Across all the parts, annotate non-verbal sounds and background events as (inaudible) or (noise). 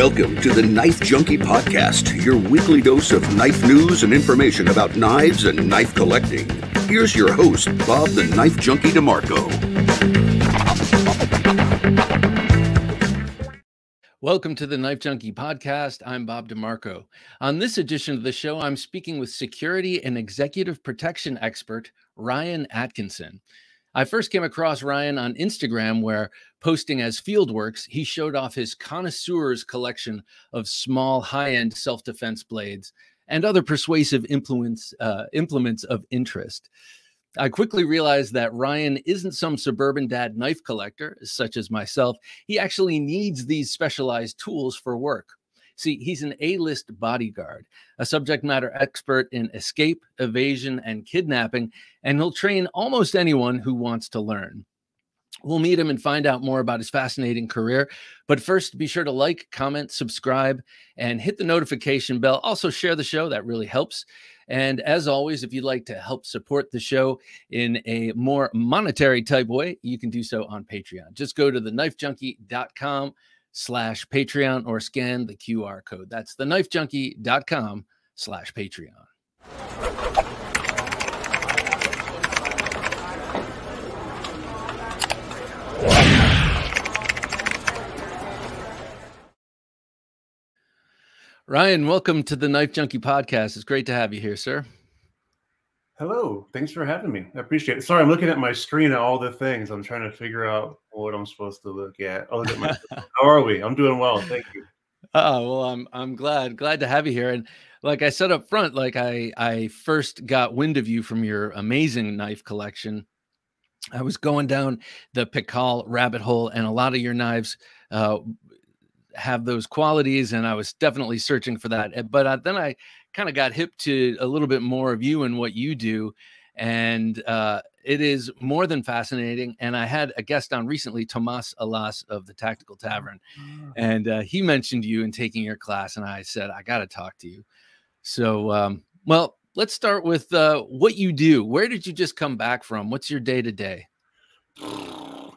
Welcome to the Knife Junkie Podcast, your weekly dose of knife news and information about knives and knife collecting. Here's your host, Bob the Knife Junkie DeMarco. Welcome to the Knife Junkie Podcast. I'm Bob DeMarco. On this edition of the show, I'm speaking with security and executive protection expert Ryan Atkinson. I first came across Ryan on Instagram, where posting as FLDWRX, he showed off his connoisseur's collection of small, high end self defense blades and other persuasive uh, implements of interest. I quickly realized that Ryan isn't some suburban dad knife collector, such as myself. He actually needs these specialized tools for work. See, he's an A list bodyguard, a subject matter expert in escape, evasion, and kidnapping, and he'll train almost anyone who wants to learn. We'll meet him and find out more about his fascinating career. But first, be sure to like, comment, subscribe, and hit the notification bell. Also, share the show, that really helps. And as always, if you'd like to help support the show in a more monetary type way, you can do so on Patreon. Just go to theknifejunkie.com slash Patreon or scan the QR code. That's theknifejunkie.com slash Patreon. Ryan, welcome to the Knife Junkie podcast. It's great to have you here, sir. Hello. Thanks for having me. I appreciate it. Sorry, I'm looking at my screen at all the things. I'm trying to figure out what I'm supposed to look at. I'll look at my (laughs) How are we? I'm doing well. Thank you. Oh, well, I'm I'm glad glad to have you here. And like I said up front, like I I first got wind of you from your amazing knife collection. I was going down the Pikal rabbit hole, and a lot of your knives uh, have those qualities, and I was definitely searching for that. But uh, then I kind of got hip to a little bit more of you and what you do. And uh, it is more than fascinating. And I had a guest on recently, Tomas Alas of the Tactical Tavern, oh. and uh, he mentioned you in taking your class. And I said, I got to talk to you. So, um, well, let's start with uh, what you do. Where did you just come back from? What's your day to day?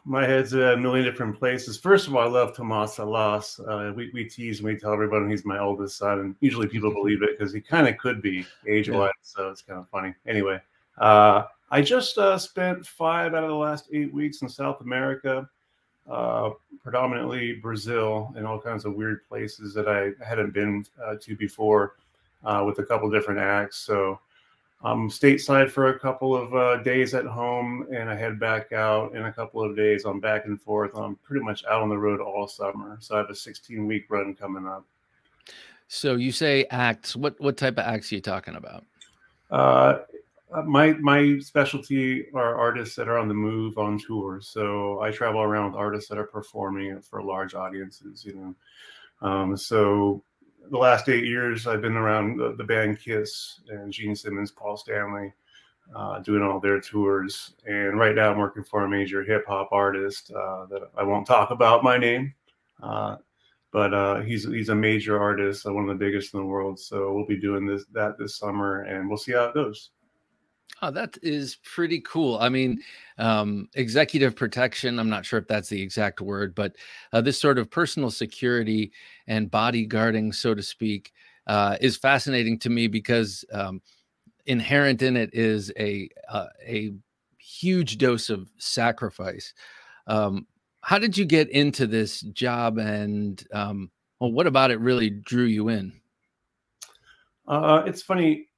My head's a million different places. First of all, I love Tomas Alas. Uh, we, we tease and we tell everybody he's my oldest son, and usually people (laughs) believe it because he kind of could be age wise, yeah. so it's kind of funny. Anyway, uh, I just uh, spent five out of the last eight weeks in South America, uh, predominantly Brazil and all kinds of weird places that I hadn't been uh, to before uh, with a couple different acts. So I'm stateside for a couple of uh, days at home, and I head back out in a couple of days. I'm back and forth. I'm pretty much out on the road all summer. So I have a 16 week run coming up. So you say acts. What what type of acts are you talking about? Uh, my my specialty are artists that are on the move on tour. So I travel around with artists that are performing for large audiences. You know, um, so the last eight years, I've been around the, the band Kiss and Gene Simmons, Paul Stanley, uh, doing all their tours. And right now, I'm working for a major hip hop artist uh, that I won't talk about my name, uh, but uh, he's he's a major artist, one of the biggest in the world. So we'll be doing this that this summer, and we'll see how it goes. That is pretty cool. I mean, um, executive protection, I'm not sure if that's the exact word, but uh, this sort of personal security and bodyguarding, so to speak, uh, is fascinating to me because um, inherent in it is a, uh, a huge dose of sacrifice. Um, how did you get into this job and um, well, what about it really drew you in? Uh, it's funny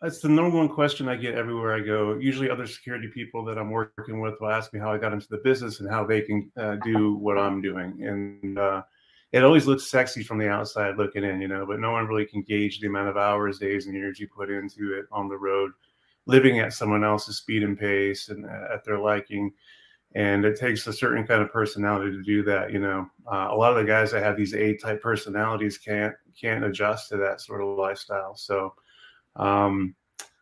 that's the number one question I get everywhere I go. Usually, other security people that I'm working with will ask me how I got into the business and how they can uh, do what I'm doing. And uh, it always looks sexy from the outside looking in, you know, but no one really can gauge the amount of hours, days, and energy put into it on the road, living at someone else's speed and pace and uh, at their liking. And it takes a certain kind of personality to do that, you know. Uh, a lot of the guys that have these A-type personalities can't can't adjust to that sort of lifestyle. So um,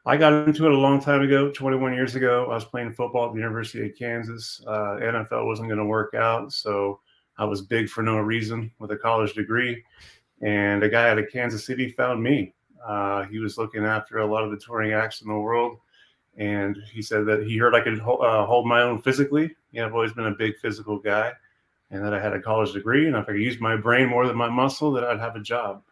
I got into it a long time ago, 21 years ago. I was playing football at the University of Kansas. Uh, NFL wasn't going to work out, so I was big for no reason with a college degree. And a guy out of Kansas City found me. Uh, he was looking after a lot of the touring acts in the world, and he said that he heard I could ho- uh, hold my own physically. You know, I've always been a big physical guy. and that I had a college degree, and if I could use my brain more than my muscle, that I'd have a job.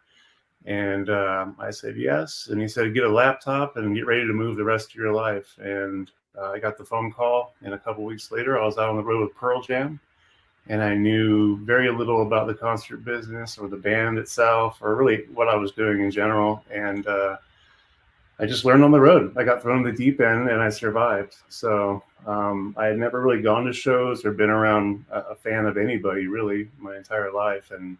And um, I said yes. And he said, get a laptop and get ready to move the rest of your life. And uh, I got the phone call, and a couple weeks later, I was out on the road with Pearl Jam, and I knew very little about the concert business or the band itself, or really what I was doing in general. And uh, I just learned on the road. I got thrown in the deep end, and I survived. So um, I had never really gone to shows or been around a, a fan of anybody really my entire life, and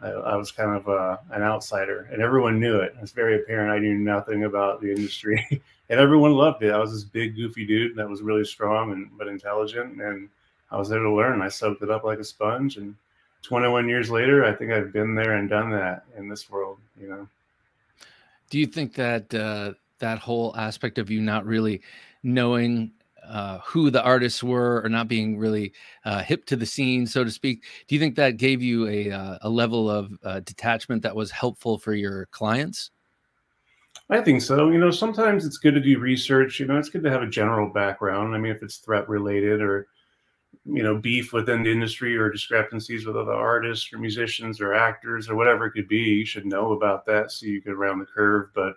I, I was kind of uh, an outsider, and everyone knew it. It's very apparent I knew nothing about the industry, (laughs) and everyone loved it. I was this big, goofy dude that was really strong and but intelligent, and I was there to learn. I soaked it up like a sponge, and 21 years later, I think I've been there and done that in this world. You know. Do you think that uh, that whole aspect of you not really knowing uh, who the artists were or not being really uh, hip to the scene, so to speak. Do you think that gave you a, uh, a level of uh, detachment that was helpful for your clients? I think so. You know, sometimes it's good to do research. You know, it's good to have a general background. I mean, if it's threat related or, you know, beef within the industry or discrepancies with other artists or musicians or actors or whatever it could be, you should know about that so you can round the curve. But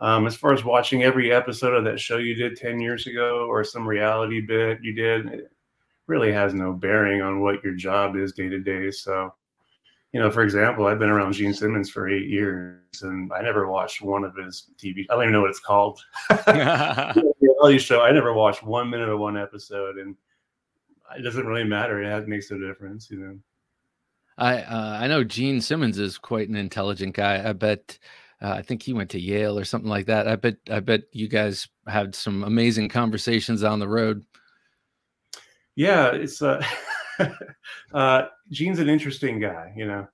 um, as far as watching every episode of that show you did 10 years ago or some reality bit you did, it really has no bearing on what your job is day to day. So, you know, for example, I've been around Gene Simmons for eight years and I never watched one of his TV. I don't even know what it's called. (laughs) (laughs) reality show. I never watched one minute of one episode and it doesn't really matter. It makes no difference, you know. I uh, I know Gene Simmons is quite an intelligent guy. I bet uh, I think he went to Yale or something like that. I bet I bet you guys had some amazing conversations on the road. Yeah, it's uh, (laughs) uh Gene's an interesting guy, you know.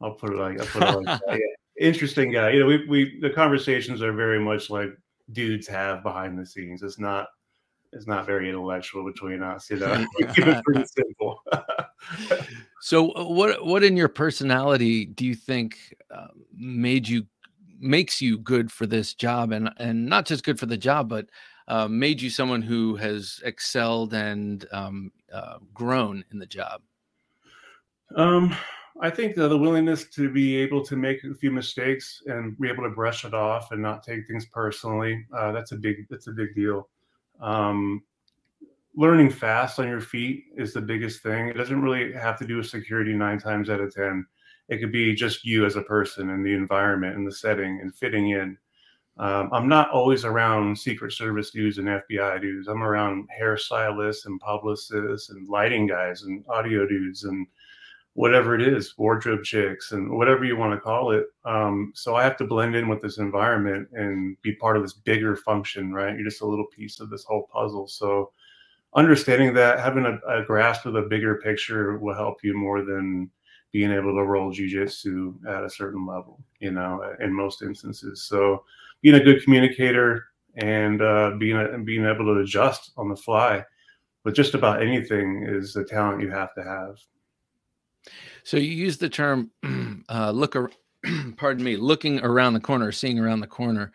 I'll put it like I'll put it like yeah. (laughs) interesting guy. You know, we we the conversations are very much like dudes have behind the scenes. It's not it's not very intellectual between us, you know. (laughs) keep it pretty simple. so, uh, what what in your personality do you think uh, made you makes you good for this job and and not just good for the job but uh, made you someone who has excelled and um, uh, grown in the job. Um, i think the, the willingness to be able to make a few mistakes and be able to brush it off and not take things personally uh, that's a big that's a big deal. Um, learning fast on your feet is the biggest thing. It doesn't really have to do with security nine times out of ten it could be just you as a person and the environment and the setting and fitting in. Um, I'm not always around Secret Service dudes and FBI dudes. I'm around hairstylists and publicists and lighting guys and audio dudes and whatever it is, wardrobe chicks and whatever you want to call it. Um, so I have to blend in with this environment and be part of this bigger function, right? You're just a little piece of this whole puzzle. So understanding that, having a, a grasp of the bigger picture will help you more than being able to roll jujitsu at a certain level, you know, in most instances. So being a good communicator and uh, being a, being able to adjust on the fly with just about anything is a talent you have to have. So you use the term (clears throat) uh, look, ar- (clears throat) pardon me, looking around the corner, seeing around the corner.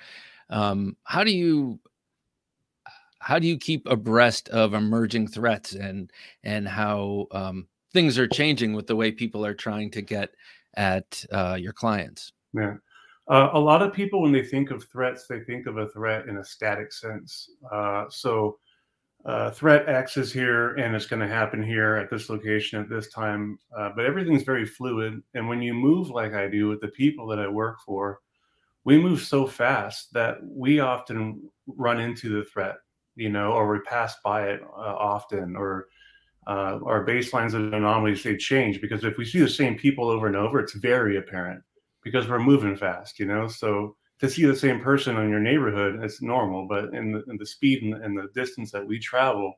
Um, how do you how do you keep abreast of emerging threats and and how um, things are changing with the way people are trying to get at uh, your clients. Yeah. Uh, a lot of people, when they think of threats, they think of a threat in a static sense. Uh, so, uh, threat X is here and it's going to happen here at this location at this time. Uh, but everything's very fluid. And when you move like I do with the people that I work for, we move so fast that we often run into the threat, you know, or we pass by it uh, often, or uh, our baselines of anomalies they change because if we see the same people over and over, it's very apparent because we're moving fast, you know. So to see the same person in your neighborhood, it's normal, but in the, in the speed and, and, the distance that we travel,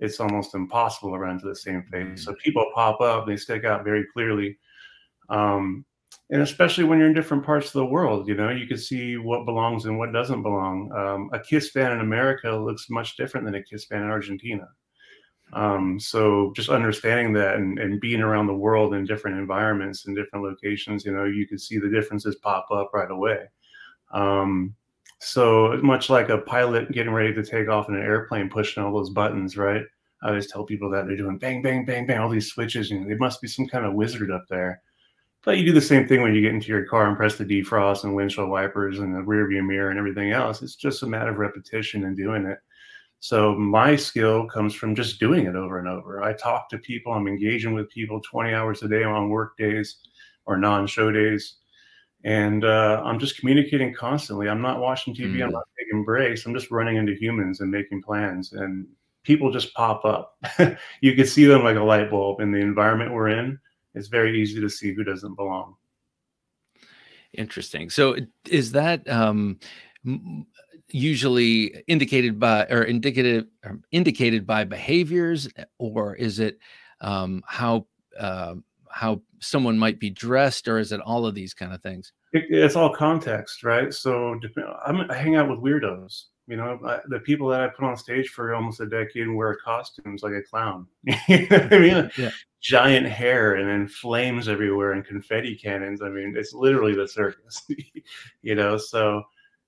it's almost impossible to run to the same face. Mm-hmm. So people pop up, they stick out very clearly. Um, and especially when you're in different parts of the world, you know, you can see what belongs and what doesn't belong. Um, a Kiss fan in America looks much different than a Kiss fan in Argentina. Um, so just understanding that and, and being around the world in different environments and different locations, you know, you can see the differences pop up right away. Um, so much like a pilot getting ready to take off in an airplane, pushing all those buttons, right? I always tell people that they're doing bang, bang, bang, bang, all these switches, and they must be some kind of wizard up there. But you do the same thing when you get into your car and press the defrost and windshield wipers and the rear view mirror and everything else. It's just a matter of repetition and doing it. So my skill comes from just doing it over and over. I talk to people, I'm engaging with people 20 hours a day on work days or non-show days. And uh, I'm just communicating constantly. I'm not watching TV. Mm. I'm not taking breaks. I'm just running into humans and making plans. And people just pop up. (laughs) you can see them like a light bulb in the environment we're in. It's very easy to see who doesn't belong. Interesting. So is that um, usually indicated by or indicative or um, indicated by behaviors, or is it um, how uh, how someone might be dressed, or is it all of these kind of things? It, it's all context, right? So I'm, I hang out with weirdos. You know, I, the people that I put on stage for almost a decade wear costumes like a clown. (laughs) you know I mean? Yeah. Giant hair and then flames everywhere and confetti cannons. I mean, it's literally the circus. (laughs) you know, so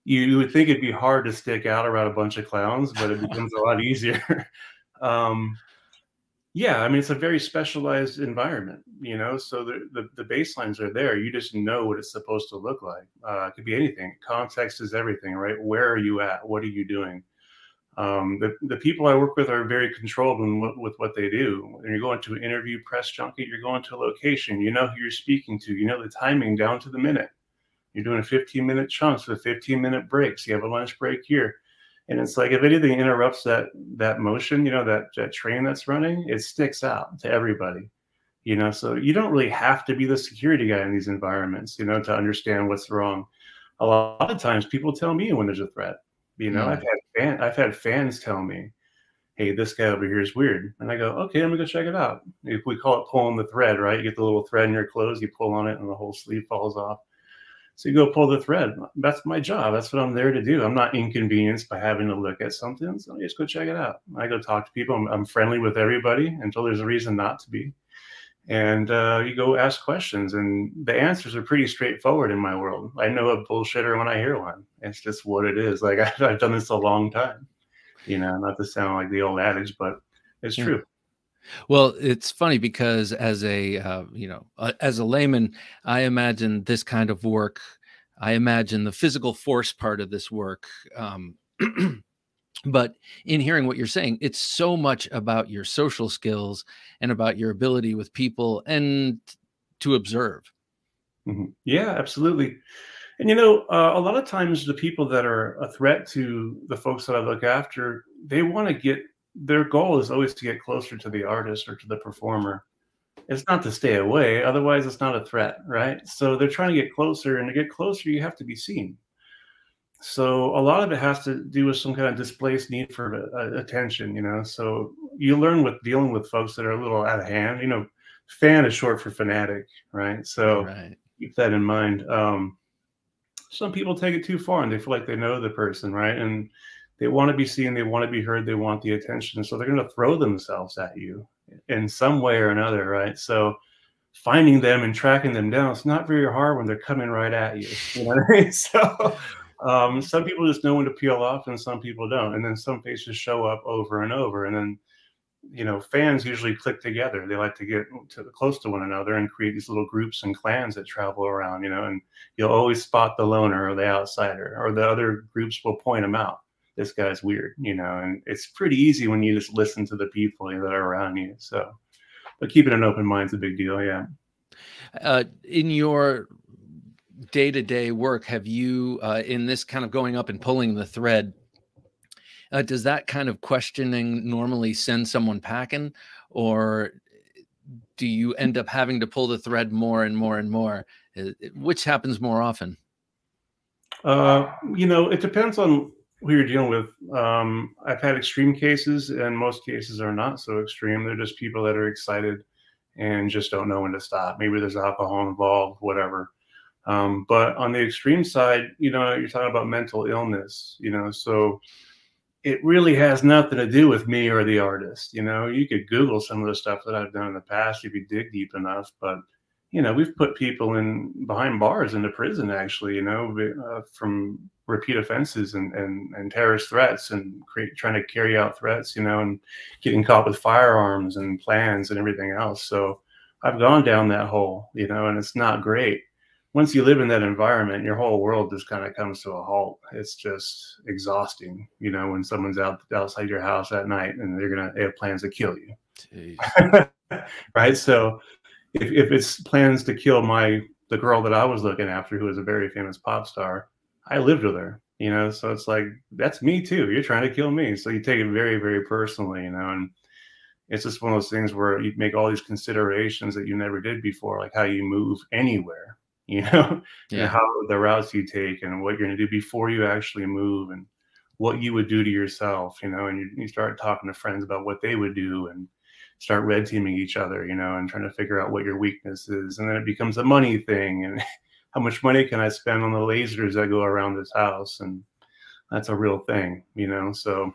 you, would think it'd be hard to stick out around a bunch of clowns, but it becomes a lot easier. (laughs) um, yeah, I mean it's a very specialized environment, you know. So the, the, the baselines are there. You just know what it's supposed to look like. Uh, it could be anything. Context is everything, right? Where are you at? What are you doing? Um, the, the people I work with are very controlled in with what they do. When you're going to an interview, press junket, you're going to a location. You know who you're speaking to. You know the timing down to the minute. You're doing 15 minute chunks with 15 minute breaks. You have a lunch break here. And it's like if anything interrupts that that motion you know that that train that's running it sticks out to everybody you know? So you don't really have to be the security guy in these environments you know to understand what's wrong. A lot of times people tell me when there's a threat you know? Mm. i've had fan, i've had fans tell me hey this guy over here is weird. And i go okay i'm gonna go check it out. If we call it pulling the thread right? You get the little thread in your clothes you pull on it and the whole sleeve falls off so you go pull the thread. That's my job. That's what I'm there to do. I'm not inconvenienced by having to look at something. So I just go check it out. I go talk to people. I'm, I'm friendly with everybody until there's a reason not to be. And uh, you go ask questions, and the answers are pretty straightforward in my world. I know a bullshitter when I hear one. It's just what it is. Like I've, (laughs) I've done this a long time. You know, not to sound like the old adage, but it's true. Well, it's funny because as a uh, you know uh, as a layman, I imagine this kind of work. I imagine the physical force part of this work. Um, (clears throat) but in hearing what you're saying, it's so much about your social skills and about your ability with people and to observe. Mm-hmm. Yeah, absolutely. And you know, uh, a lot of times the people that are a threat to the folks that I look after, they want to get their goal is always to get closer to the artist or to the performer. It's not to stay away, otherwise, it's not a threat, right? So they're trying to get closer, and to get closer, you have to be seen. So a lot of it has to do with some kind of displaced need for uh, attention, you know. So you learn with dealing with folks that are a little out of hand. You know, fan is short for fanatic, right? So right. keep that in mind. Um, some people take it too far and they feel like they know the person, right? And they want to be seen, they want to be heard, they want the attention. So they're going to throw themselves at you in some way or another, right? So finding them and tracking them down, it's not very hard when they're coming right at you. You know? (laughs) So um, some people just know when to peel off and some people don't. And then some faces show up over and over. And then, you know, fans usually click together. They like to get to, close to one another and create these little groups and clans that travel around, you know, and you'll always spot the loner or the outsider or the other groups will point them out this guy's weird, you know, and it's pretty easy when you just listen to the people that are around you. So, but keeping an open mind is a big deal. Yeah. Uh, in your day to day work, have you, uh, in this kind of going up and pulling the thread, uh, does that kind of questioning normally send someone packing, or do you end up having to pull the thread more and more and more? Uh, which happens more often? Uh, you know, it depends on who you're dealing with. Um, I've had extreme cases, and most cases are not so extreme. They're just people that are excited and just don't know when to stop. Maybe there's alcohol involved, whatever. Um, but on the extreme side, you know, you're talking about mental illness, you know, so it really has nothing to do with me or the artist. You know, you could Google some of the stuff that I've done in the past if you dig deep enough, but you know, we've put people in behind bars into prison actually, you know, uh, from repeat offenses and, and, and terrorist threats and create, trying to carry out threats, you know, and getting caught with firearms and plans and everything else. So I've gone down that hole, you know, and it's not great. Once you live in that environment, your whole world just kind of comes to a halt. It's just exhausting, you know, when someone's out outside your house at night and they're gonna they have plans to kill you. (laughs) right. So if, if it's plans to kill my the girl that I was looking after, who was a very famous pop star, I lived with her, you know. So it's like that's me too. You're trying to kill me, so you take it very, very personally, you know. And it's just one of those things where you make all these considerations that you never did before, like how you move anywhere, (laughs) you know, yeah. and how the routes you take and what you're going to do before you actually move and what you would do to yourself, you know. And you, you start talking to friends about what they would do and start red teaming each other, you know, and trying to figure out what your weakness is. And then it becomes a money thing and (laughs) how much money can I spend on the lasers that go around this house? And that's a real thing, you know. So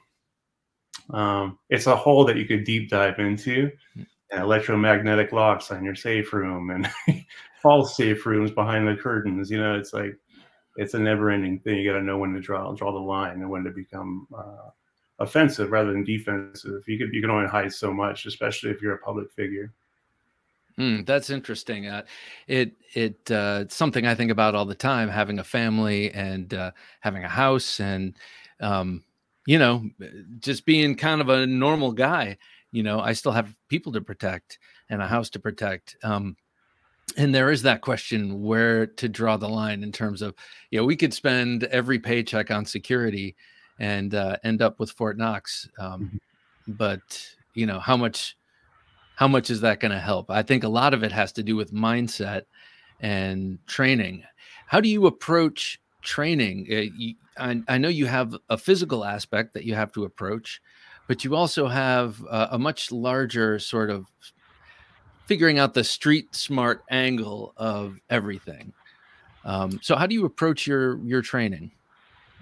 um, it's a hole that you could deep dive into. And hmm. electromagnetic locks on your safe room and (laughs) false safe rooms behind the curtains. You know, it's like it's a never-ending thing. You got to know when to draw draw the line and when to become uh, offensive rather than defensive. You could you can only hide so much, especially if you're a public figure. Mm, that's interesting. Uh, it it uh, it's something I think about all the time. Having a family and uh, having a house, and um, you know, just being kind of a normal guy. You know, I still have people to protect and a house to protect. Um, and there is that question where to draw the line in terms of, you know, we could spend every paycheck on security and uh, end up with Fort Knox. Um, mm-hmm. But you know how much how much is that going to help? I think a lot of it has to do with mindset and training. How do you approach training? You, I, know you have a physical aspect that you have to approach, but you also have a much larger sort of figuring out the street smart angle of everything. Um, so, how do you approach your your training?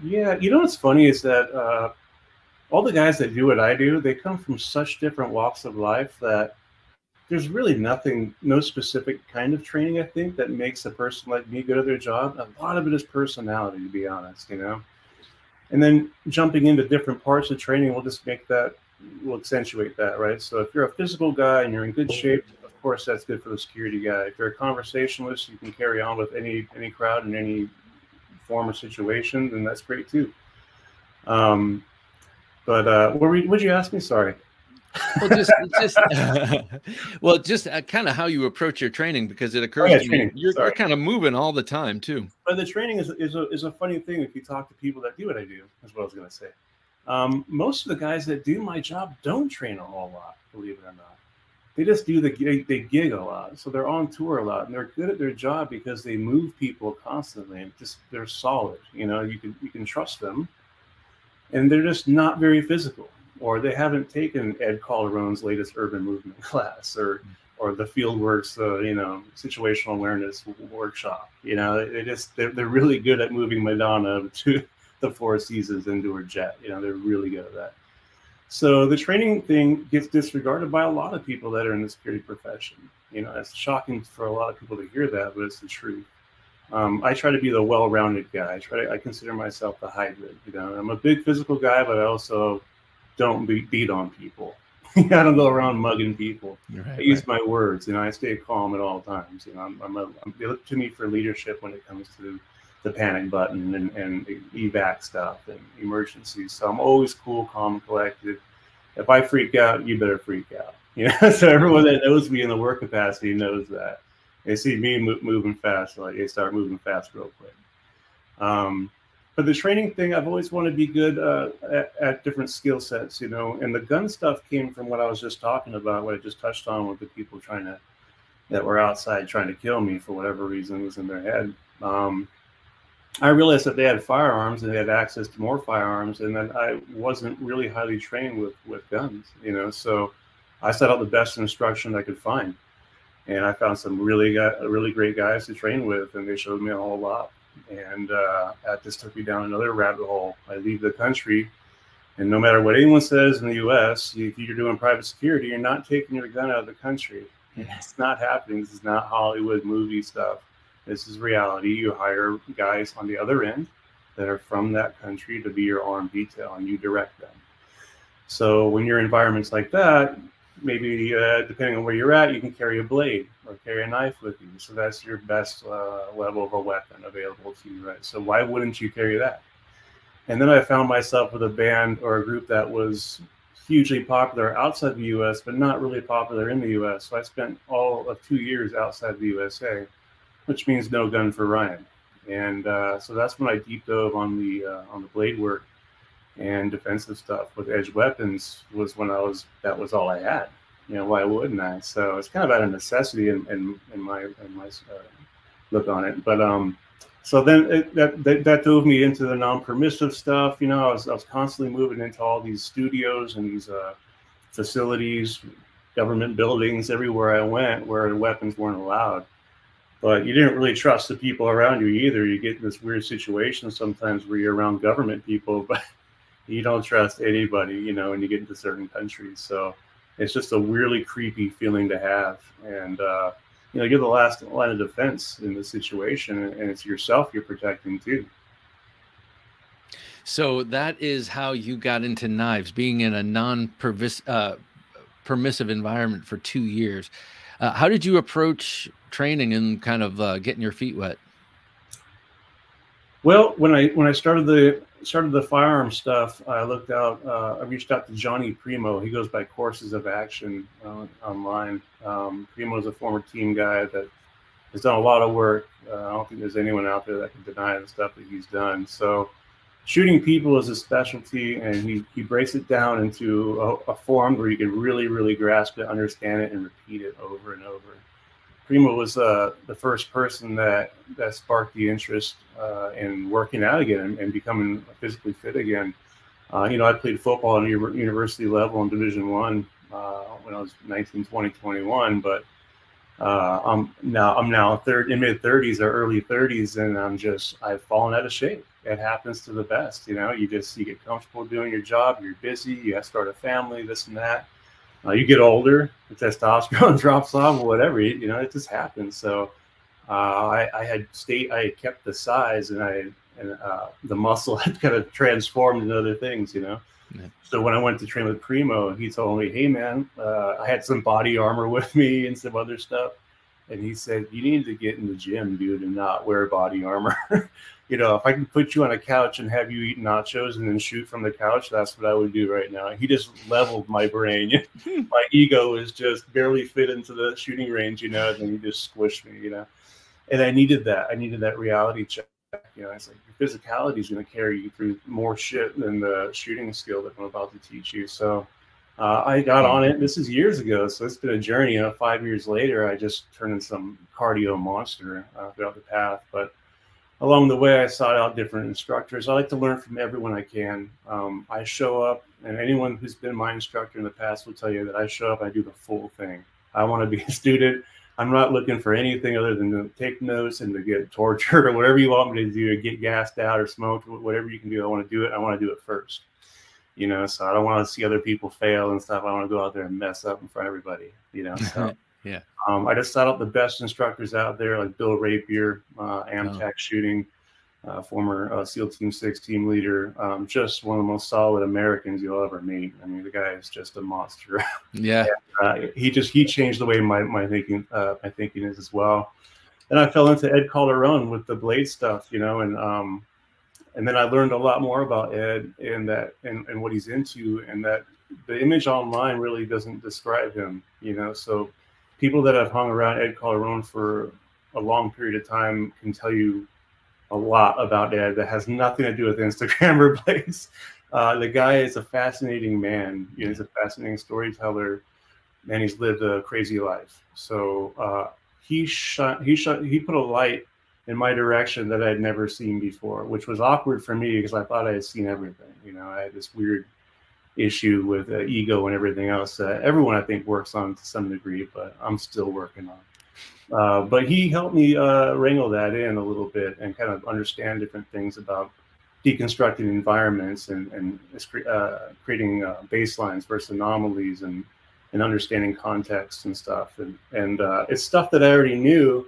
Yeah, you know what's funny is that uh, all the guys that do what I do, they come from such different walks of life that there's really nothing, no specific kind of training, I think, that makes a person like me good at their job. A lot of it is personality, to be honest, you know? And then jumping into different parts of training will just make that, will accentuate that, right? So if you're a physical guy and you're in good shape, of course, that's good for the security guy. If you're a conversationalist, you can carry on with any any crowd in any form or situation, then that's great too. Um, but uh, what would you ask me? Sorry well, just, just (laughs) well, just uh, kind of how you approach your training because it occurs oh, yeah, to me you're, you're, kind of moving all the time too. But the training is is a, is a funny thing if you talk to people that do what I do. Is what I was going to say. Um, most of the guys that do my job don't train a whole lot, believe it or not. They just do the they gig a lot, so they're on tour a lot, and they're good at their job because they move people constantly. And just they're solid. You know, you can you can trust them, and they're just not very physical or they haven't taken Ed Calderon's latest urban movement (laughs) class, or or the FLDWRX, uh, you know, situational awareness workshop. You know, they just they're, they're really good at moving Madonna (laughs) to the Four Seasons into her jet. You know, they're really good at that. So the training thing gets disregarded by a lot of people that are in the security profession. You know, it's shocking for a lot of people to hear that, but it's the truth. Um, I try to be the well-rounded guy. I try to, I consider myself the hybrid. You know, I'm a big physical guy, but I also don't be, beat on people. (laughs) I don't go around mugging people. Right, I use right. my words. You know, I stay calm at all times. You know, I'm, I'm, a, I'm, they look to me for leadership when it comes to the panic button and, and evac stuff and emergencies. So I'm always cool, calm, collected. If I freak out, you better freak out. (laughs) You know, so everyone that knows me in the work capacity knows that. They see me moving fast, like they start moving fast real quick. Um, but the training thing, I've always wanted to be good uh, at, at, different skill sets, you know. And the gun stuff came from what I was just talking about, what I just touched on with the people trying to that were outside trying to kill me for whatever reason was in their head. Um, I realized that they had firearms and they had access to more firearms, and that I wasn't really highly trained with with guns, you know. So I set out the best instruction I could find, and I found some really really great guys to train with, and they showed me a whole lot and uh, that just took me down another rabbit hole. I leave the country, and no matter what anyone says in the U.S., if you're doing private security, you're not taking your gun out of the country. It's not happening. This is not Hollywood movie stuff. This is reality. You hire guys on the other end that are from that country to be your armed detail and you direct them. So when you're environments like that, maybe uh, depending on where you're at, you can carry a blade or carry a knife with you. So that's your best uh, level of a weapon available to you, right? So why wouldn't you carry that? And then I found myself with a band or a group that was hugely popular outside the US, but not really popular in the US. So I spent all of two years outside the USA, which means no gun for Ryan. And uh, so that's when I deep dove on the uh, on the blade work and defensive stuff with edge weapons was when I was that was all I had. You know, why wouldn't I? So it's kind of out of necessity in, in, in my in my uh, look on it. But um, so then it, that, that, that drove me into the non-permissive stuff. You know, I was I was constantly moving into all these studios and these uh, facilities, government buildings everywhere I went where weapons weren't allowed. But you didn't really trust the people around you either. You get in this weird situation sometimes where you're around government people, (laughs) but you don't trust anybody. You know, when you get into certain countries, so it's just a weirdly creepy feeling to have. And uh, you know, you're the last line of defense in the situation, and it's yourself you're protecting too. So that is how you got into knives, being in a non-permissive uh, permissive environment for two years. Uh, how did you approach training and kind of uh, getting your feet wet? Well, when I when I started the started the firearm stuff, I looked out. Uh, I reached out to Johnny Primo. He goes by Courses of Action uh, online. Um, Primo is a former team guy that has done a lot of work. Uh, I don't think there's anyone out there that can deny the stuff that he's done. So, shooting people is a specialty, and he he breaks it down into a, a form where you can really, really grasp it, understand it, and repeat it over and over. Primo was uh, the first person that that sparked the interest uh, in working out again and, and becoming physically fit again. Uh, you know, I played football at university level in Division One uh, when I was 19, 20, 21, but uh, I'm now I'm now third in mid 30s or early 30s, and I'm just I've fallen out of shape. It happens to the best, you know. You just you get comfortable doing your job. You're busy. You have to start a family, this and that uh, you get older, the testosterone (laughs) drops off, or whatever. You, you know, it just happens. So uh, I, I, had state, I had kept the size, and I and uh, the muscle (laughs) had kind of transformed into other things. You know. Yeah. So when I went to train with Primo, he told me, "Hey man, uh, I had some body armor (laughs) with me and some other stuff." and he said, "You need to get in the gym, dude, and not wear body armor. You know, if I can put you on a couch and have you eat nachos and then shoot from the couch, that's what I would do right now." He just leveled my brain. (laughs) (laughs) my ego is just barely fit into the shooting range, you know, and then he just squished me, you know. And I needed that. I needed that reality check. You know, it's like your physicality is going to carry you through more shit than the shooting skill that I'm about to teach you. So uh, I got on it. This is years ago, so it's been a journey. You know, five years later, I just turned into some cardio monster uh, throughout the path. But along the way, I sought out different instructors. I like to learn from everyone I can. Um, I show up, and anyone who's been my instructor in the past will tell you that I show up. I do the full thing. I want to be (laughs) a student. I'm not looking for anything other than to take notes and to get tortured (laughs) or whatever you want me to do, to get gassed out or smoked, whatever you can do. I want to do it. I want to do it first you know. So I don't want to see other people fail and stuff. I want to go out there and mess up in front of everybody, you know. So (laughs) yeah, um, I just sought out the best instructors out there, like Bill Rapier, uh, Amtac oh. Shooting, uh, former uh, SEAL Team Six team leader, um, just one of the most solid Americans you'll ever meet. I mean, the guy is just a monster. (laughs) Yeah, and, uh, he just he changed the way my my thinking uh, my thinking is as well. And I fell into Ed Calderon with the blade stuff, you know, and um, and then I learned a lot more about Ed and that and, and what he's into and that the image online really doesn't describe him, you know. So people that have hung around Ed Calderon for a long period of time can tell you a lot about Ed that has nothing to do with (laughs) Instagram or place. Uh, the guy is a fascinating man. He's a fascinating storyteller, and he's lived a crazy life. So uh, he shot, he shot, he put a light in my direction that I'd never seen before, which was awkward for me because I thought I had seen everything. You know, I had this weird issue with uh, ego and everything else that everyone I think works on to some degree, but I'm still working on. Uh, but he helped me uh, wrangle that in a little bit and kind of understand different things about deconstructing environments and, and uh, creating uh, baselines versus anomalies and, and understanding context and stuff. And, and uh, it's stuff that I already knew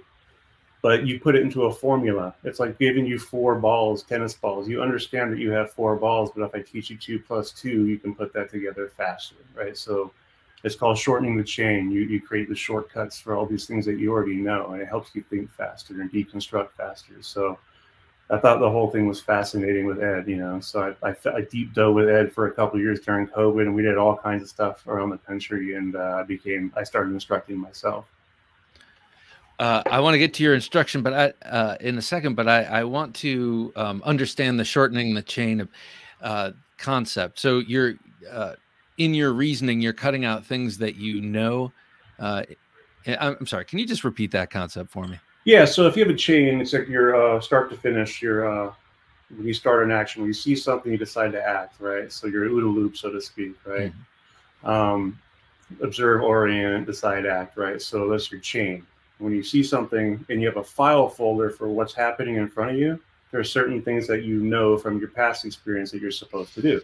but you put it into a formula. It's like giving you four balls, tennis balls. You understand that you have four balls, but if I teach you two plus two, you can put that together faster, right? So it's called shortening the chain. You, you create the shortcuts for all these things that you already know, and it helps you think faster and deconstruct faster. So I thought the whole thing was fascinating with Ed, you know. So I, I, I deep dove with Ed for a couple years during COVID, and we did all kinds of stuff around the country. And uh, I became, I started instructing myself. Uh, I want to get to your instruction, but I, uh, in a second. But I, I want to um, understand the shortening the chain of uh, concept. So you're uh, in your reasoning, you're cutting out things that you know. Uh, I'm sorry. Can you just repeat that concept for me? Yeah. So if you have a chain, it's like your uh, start to finish. Your uh, when you start an action, when you see something, you decide to act, right? So your OODA loop, so to speak, right? Mm-hmm. Um, observe, orient, decide, act, right? So that's your chain. When you see something and you have a file folder for what's happening in front of you, there are certain things that you know from your past experience that you're supposed to do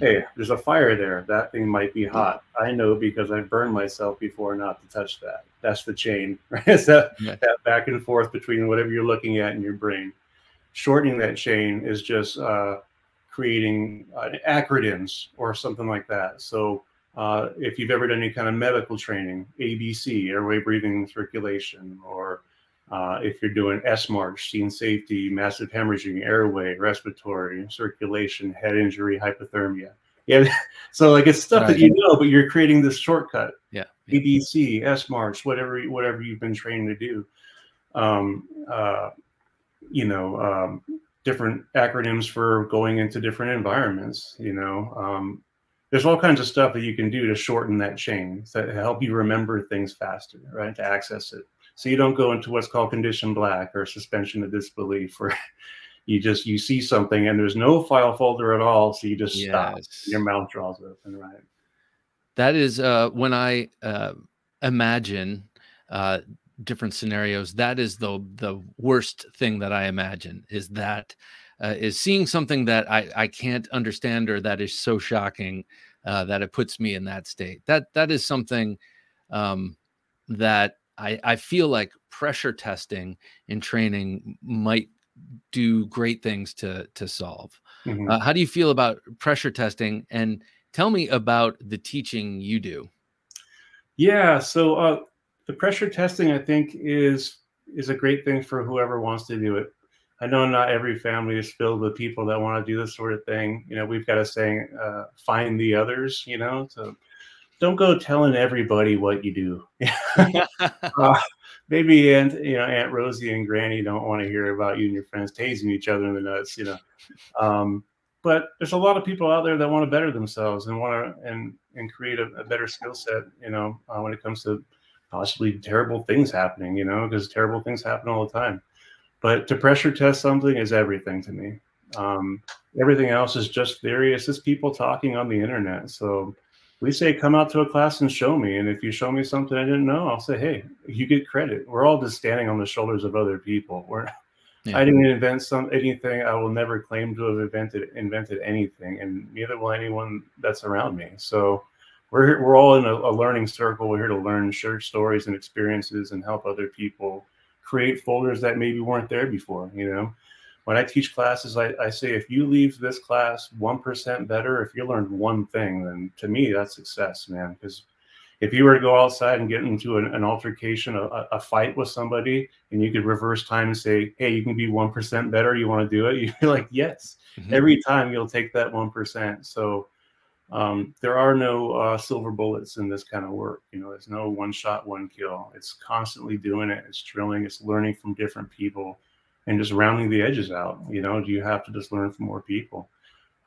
hey, there's a fire there. That thing might be hot. I know because I've burned myself before not to touch that. That's the chain, (laughs) right? It's that, yeah. that back and forth between whatever you're looking at in your brain. Shortening that chain is just uh, creating uh, acronyms or something like that. So uh, if you've ever done any kind of medical training, ABC, airway breathing circulation, or uh, if you're doing SMARCH, scene safety, massive hemorrhaging, airway, respiratory, circulation, head injury, hypothermia. Yeah. (laughs) So like it's stuff right. that you know, but you're creating this shortcut. Yeah. ABC, SMARCH, whatever whatever you've been trained to do. Um, uh, you know, um, different acronyms for going into different environments. You know, um, there's all kinds of stuff that you can do to shorten that chain to help you remember things faster, right? To access it so you don't go into what's called condition black or suspension of disbelief where (laughs) you just you see something and there's no file folder at all so you just yes. stop your mouth draws open right that is uh, when i uh, imagine uh, different scenarios that is the the worst thing that i imagine is that uh, is seeing something that I, I can't understand or that is so shocking uh, that it puts me in that state that that is something um, that I, I feel like pressure testing in training might do great things to to solve. Mm-hmm. Uh, how do you feel about pressure testing? And tell me about the teaching you do. Yeah, so uh, the pressure testing I think is is a great thing for whoever wants to do it. I know not every family is filled with people that want to do this sort of thing. You know, we've got a saying, uh, "Find the others." You know, so don't go telling everybody what you do. (laughs) uh, maybe Aunt, you know, Aunt Rosie and Granny don't want to hear about you and your friends tasing each other in the nuts, you know. Um, but there's a lot of people out there that want to better themselves and want to and and create a, a better skill set, you know, uh, when it comes to possibly terrible things happening, you know, because terrible things happen all the time. But to pressure test something is everything to me. Um, everything else is just theory. It's just people talking on the internet. So we say come out to a class and show me and if you show me something i didn't know i'll say hey you get credit we're all just standing on the shoulders of other people we're (laughs) yeah. i didn't invent some anything i will never claim to have invented invented anything and neither will anyone that's around me so we're we're all in a, a learning circle we're here to learn share stories and experiences and help other people create folders that maybe weren't there before you know when I teach classes, I, I say if you leave this class 1% better, if you learned one thing, then to me, that's success, man. Because if you were to go outside and get into an, an altercation, a, a, fight with somebody, and you could reverse time and say, hey, you can be 1% better, you want to do it? (laughs) You're like, yes. Mm-hmm. Every time you'll take that 1%. So um, there are no uh, silver bullets in this kind of work. You know, there's no one shot, one kill. It's constantly doing it. It's drilling. It's learning from different people and just rounding the edges out. You know, do you have to just learn from more people?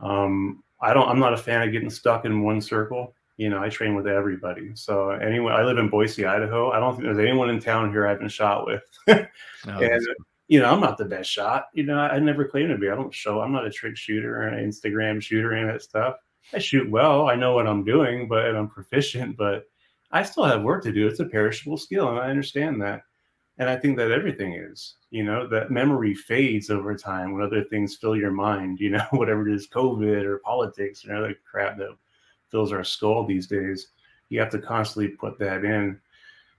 Um, I don't. I'm not a fan of getting stuck in one circle. You know, I train with everybody. So anyway, I live in Boise, Idaho. I don't think there's anyone in town here I haven't shot with. (laughs) no, and you know, I'm not the best shot. You know, I, I never claim to be. I don't show. I'm not a trick shooter or an Instagram shooter and that stuff. I shoot well. I know what I'm doing, but I'm proficient. But I still have work to do. It's a perishable skill, and I understand that. And I think that everything is, you know, that memory fades over time when other things fill your mind, you know, (laughs) whatever it is, COVID or politics or other crap that fills our skull these days. You have to constantly put that in.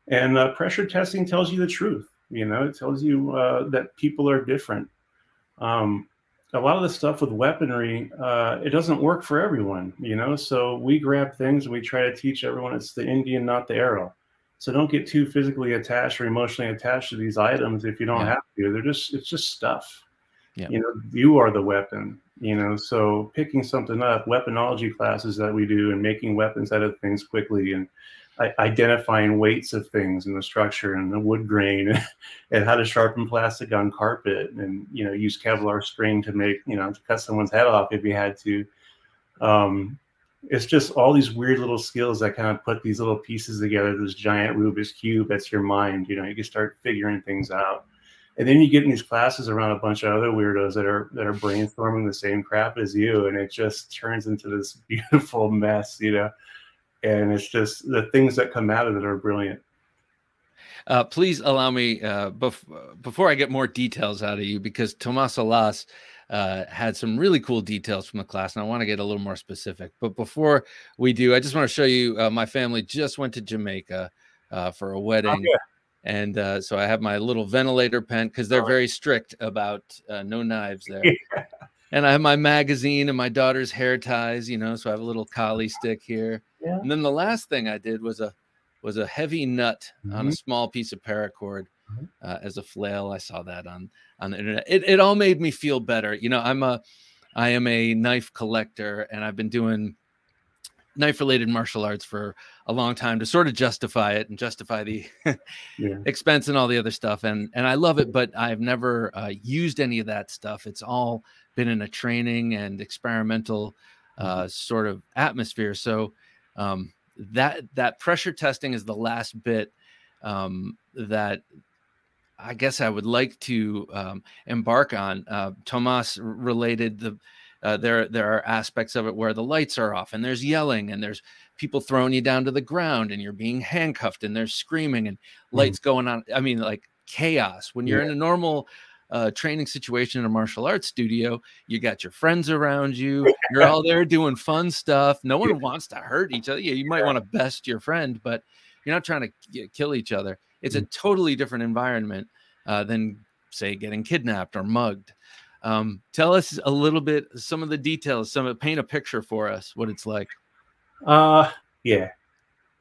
And uh, pressure testing tells you the truth. You know, it tells you uh, that people are different. Um, a lot of the stuff with weaponry, uh, it doesn't work for everyone, you know. So we grab things and we try to teach everyone it's the Indian, not the arrow. So don't get too physically attached or emotionally attached to these items if you don't yeah. have to. They're just it's just stuff. Yeah. You know, you are the weapon. You know, so picking something up, weaponology classes that we do, and making weapons out of things quickly, and identifying weights of things and the structure and the wood grain (laughs) and how to sharpen plastic on carpet and you know use kevlar string to make you know to cut someone's head off if you had to. Um, it's just all these weird little skills that kind of put these little pieces together this giant rubik's cube that's your mind you know you can start figuring things out. And then you get in these classes around a bunch of other weirdos that are that are brainstorming the same crap as you and it just turns into this (laughs) beautiful mess you know and it's just the things that come out of it are brilliant. Uh, please allow me uh, bef- before I get more details out of you because Tomas Alas uh, had some really cool details from the class, and I want to get a little more specific. But before we do, I just want to show you uh, my family just went to Jamaica uh, for a wedding. Okay. And uh, so I have my little ventilator pen because they're very strict about no knives there. Yeah. And I have my magazine and my daughter's hair ties, you know, so I have a little kali stick here yeah. And then the last thing I did was a was a heavy nut mm-hmm. on a mm-hmm. small piece of paracord mm-hmm. uh, as a flail. I saw that on on the internet. It it all made me feel better. You know, I'm a I am a knife collector, and I've been doing knife related martial arts for a long time to sort of justify it and justify the yeah. (laughs) expense and all the other stuff and and I love it but I've never uh, used any of that stuff it's all been in a training and experimental uh, mm-hmm. sort of atmosphere so um, that that pressure testing is the last bit um, that I guess I would like to um, embark on. Uh, Tomas related the uh, there there are aspects of it where the lights are off and there's yelling and there's people throwing you down to the ground and you're being handcuffed and there's screaming and mm-hmm. lights mm. going on. I mean, like chaos when you're yeah. in a normal uh, training situation in a martial arts studio, you got your friends around you. (laughs) You're all there doing fun stuff. No one wants to hurt each other. Yeah, you might want to best your friend, but you're not trying to kill each other. It's a mm. totally different environment uh, than, say, getting kidnapped or mugged. Um, tell us a little bit, some of the details, some paint a picture for us, what it's like. Uh, yeah,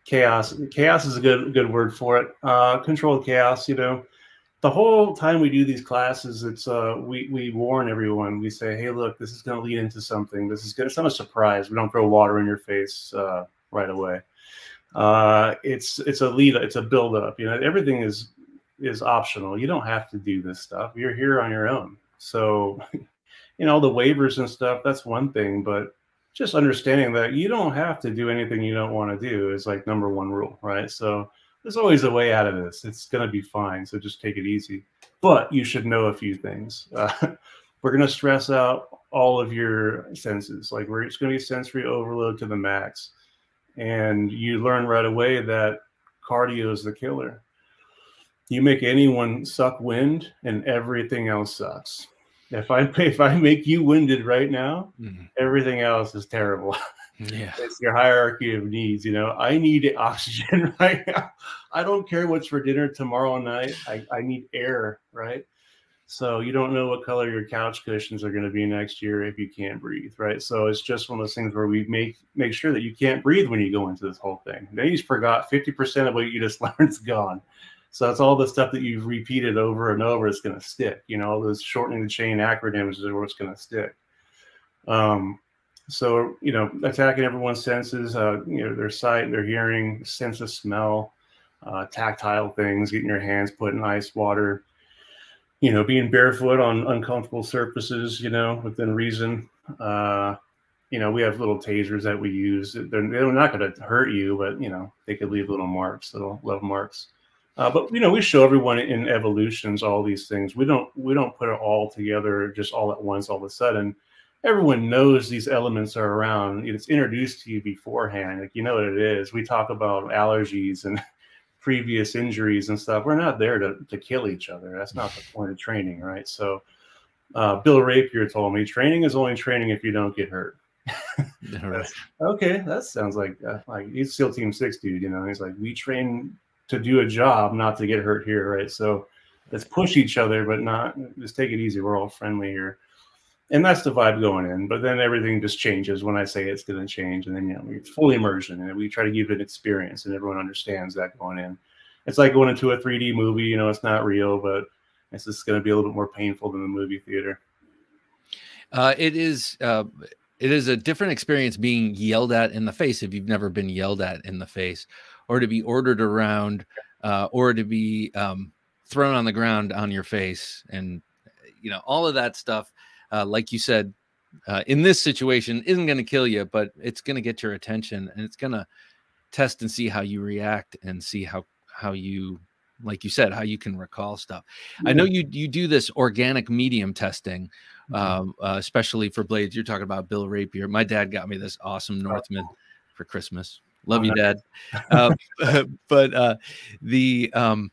chaos. Chaos is a good good word for it. Uh, controlled chaos. You know, the whole time we do these classes, it's uh, we we warn everyone. We say, hey, look, this is going to lead into something. This is going. It's not a surprise. We don't throw water in your face uh, right away. Uh, it's it's a lead. It's a build up. You know, everything is is optional. You don't have to do this stuff. You're here on your own. So, (laughs) you know, the waivers and stuff. That's one thing, but just understanding that you don't have to do anything you don't want to do is like number one rule, right? So there's always a way out of this. It's going to be fine. So just take it easy. But you should know a few things. Uh, (laughs) we're going to stress out all of your senses. Like we're, it's going to be sensory overload to the max. And you learn right away that cardio is the killer. You make anyone suck wind and everything else sucks. If I (laughs) if I make you winded right now, mm-hmm. everything else is terrible. (laughs) Yeah. It's your hierarchy of needs. You know, I need oxygen right now. I don't care what's for dinner tomorrow night. I, I need air, right? So you don't know what color your couch cushions are going to be next year if you can't breathe, right? So it's just one of those things where we make make sure that you can't breathe when you go into this whole thing. Then you forgot 50% of what you just (laughs) learned is gone. So that's all the stuff that you've repeated over and over is going to stick. You know, those shortening the chain acronyms is what's going to stick. Um, so, you know, attacking everyone's senses, uh, you know, their sight, their hearing, sense of smell, uh, tactile things, getting your hands put in ice water, you know, being barefoot on uncomfortable surfaces, you know, within reason. Uh, you know, we have little tasers that we use. They're, they're not going to hurt you, but, you know, they could leave little marks, little love marks. Uh, but you know, we show everyone in evolutions all these things. We don't we don't put it all together just all at once, all of a sudden everyone knows these elements are around. It's introduced to you beforehand. Like you know what it is. We talk about allergies and previous injuries and stuff. We're not there to, to kill each other. That's not the point of training, right? So uh, Bill Rapier told me training is only training if you don't get hurt. (laughs) (laughs) okay, that sounds like uh, like he's SEAL Team Six dude. You know, he's like we train to do a job, not to get hurt here, right? So let's push each other, but not just take it easy. We're all friendly here. And that's the vibe going in. But then everything just changes when I say it's going to change. And then, you know, we fully immersion and we try to give an experience and everyone understands that going in. It's like going into a 3D movie, you know, it's not real, but it's just going to be a little bit more painful than the movie theater. Uh, it is. Uh, it is a different experience being yelled at in the face if you've never been yelled at in the face, or to be ordered around, uh, or to be um, thrown on the ground on your face, and you know all of that stuff. Uh, like you said, uh, in this situation, isn't going to kill you, but it's going to get your attention, and it's going to test and see how you react and see how how you like you said how you can recall stuff. Yeah. i know you you do this organic medium testing mm-hmm. um, uh, especially for blades. You're talking about bill rapier. My dad got me this awesome northman for christmas. Love oh, you dad. (laughs) Uh, (laughs) but uh, the um,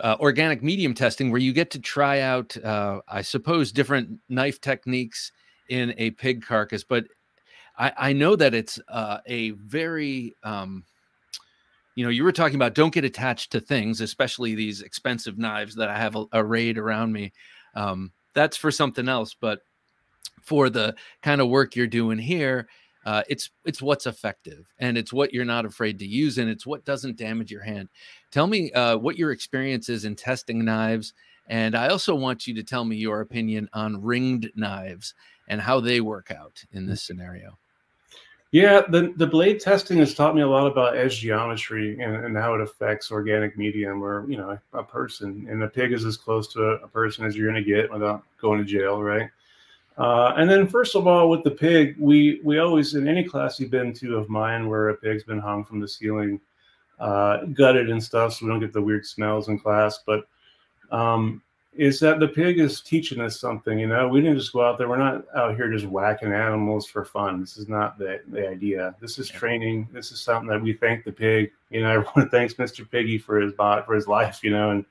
uh, organic medium testing where you get to try out uh, i suppose different knife techniques in a pig carcass but i, I know that it's uh, a very um, you know, you were talking about don't get attached to things, especially these expensive knives that I have arrayed around me. Um, that's for something else, but for the kind of work you're doing here, uh, it's it's what's effective and it's what you're not afraid to use and it's what doesn't damage your hand. Tell me uh, what your experience is in testing knives, and I also want you to tell me your opinion on ringed knives and how they work out in this scenario. Yeah, the, the blade testing has taught me a lot about edge geometry and, and how it affects organic medium or, you know, a person. And a pig is as close to a, a person as you're going to get without going to jail, right? Uh, and then, first of all, with the pig, we we always in any class you've been to of mine where a pig's been hung from the ceiling, uh, gutted and stuff, so we don't get the weird smells in class. But um, is that the pig is teaching us something. You know, we didn't just go out there. We're not out here just whacking animals for fun. This is not the, the idea. This is training. This is something that we thank the pig. You know, (laughs) everyone thanks Mr. Piggy for his bot for his life. You know, and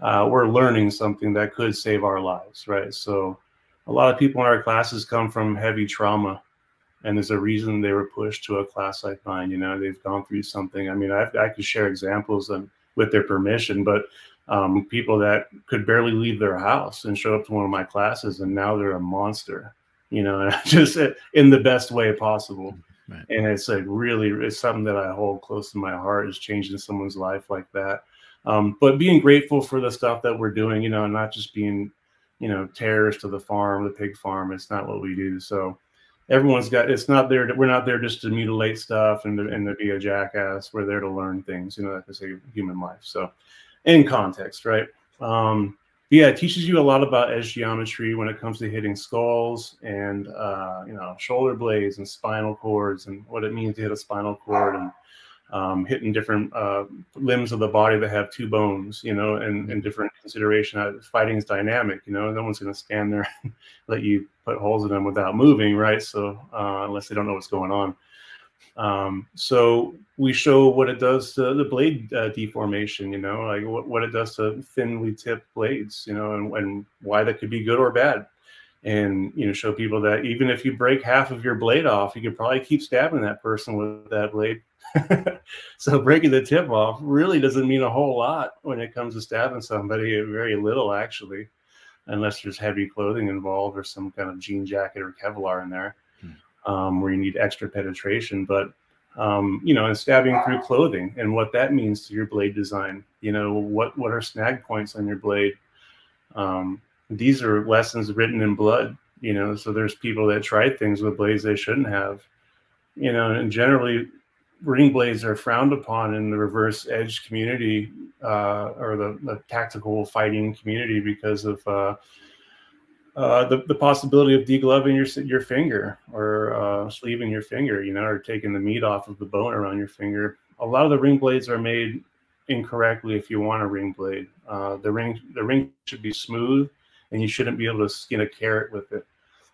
uh, we're learning something that could save our lives, right? So, a lot of people in our classes come from heavy trauma, and there's a reason they were pushed to a class like mine. You know, they've gone through something. I mean, I, I could share examples of, with their permission, but um, people that could barely leave their house and show up to one of my classes, and now they're a monster, you know, (laughs) just in the best way possible. Right. And it's like really, it's something that I hold close to my heart is changing someone's life like that. Um, but being grateful for the stuff that we're doing, you know, not just being, you know, terrorists to the farm, the pig farm. It's not what we do. So everyone's got. It's not there. To, we're not there just to mutilate stuff and to, and to be a jackass. We're there to learn things, you know, like I say, human life. So in context, right? Um, yeah, it teaches you a lot about edge geometry when it comes to hitting skulls and uh, you know shoulder blades and spinal cords and what it means to hit a spinal cord and um, hitting different uh, limbs of the body that have two bones, you know, and, and different consideration. Uh, fighting is dynamic, you know. No one's going to stand there (laughs) and let you put holes in them without moving, right? So uh, unless they don't know what's going on. Um, so we show what it does to the blade uh, deformation, you know, like what, what it does to thinly tipped blades, you know, and, and why that could be good or bad. And, you know, show people that even if you break half of your blade off, you could probably keep stabbing that person with that blade. (laughs) so breaking the tip off really doesn't mean a whole lot when it comes to stabbing somebody, very little actually, unless there's heavy clothing involved or some kind of jean jacket or Kevlar in there um, where you need extra penetration. But um, you know, and stabbing through clothing and what that means to your blade design. You know, what what are snag points on your blade? Um, these are lessons written in blood. You know, so there's people that tried things with blades they shouldn't have. You know, and generally, ring blades are frowned upon in the reverse edge community uh, or the, the, tactical fighting community because of uh, uh, the, the possibility of degloving your your finger or uh, sleeving your finger, you know, or taking the meat off of the bone around your finger. A lot of the ring blades are made incorrectly if you want a ring blade. Uh, the ring the ring should be smooth, and you shouldn't be able to skin a carrot with it.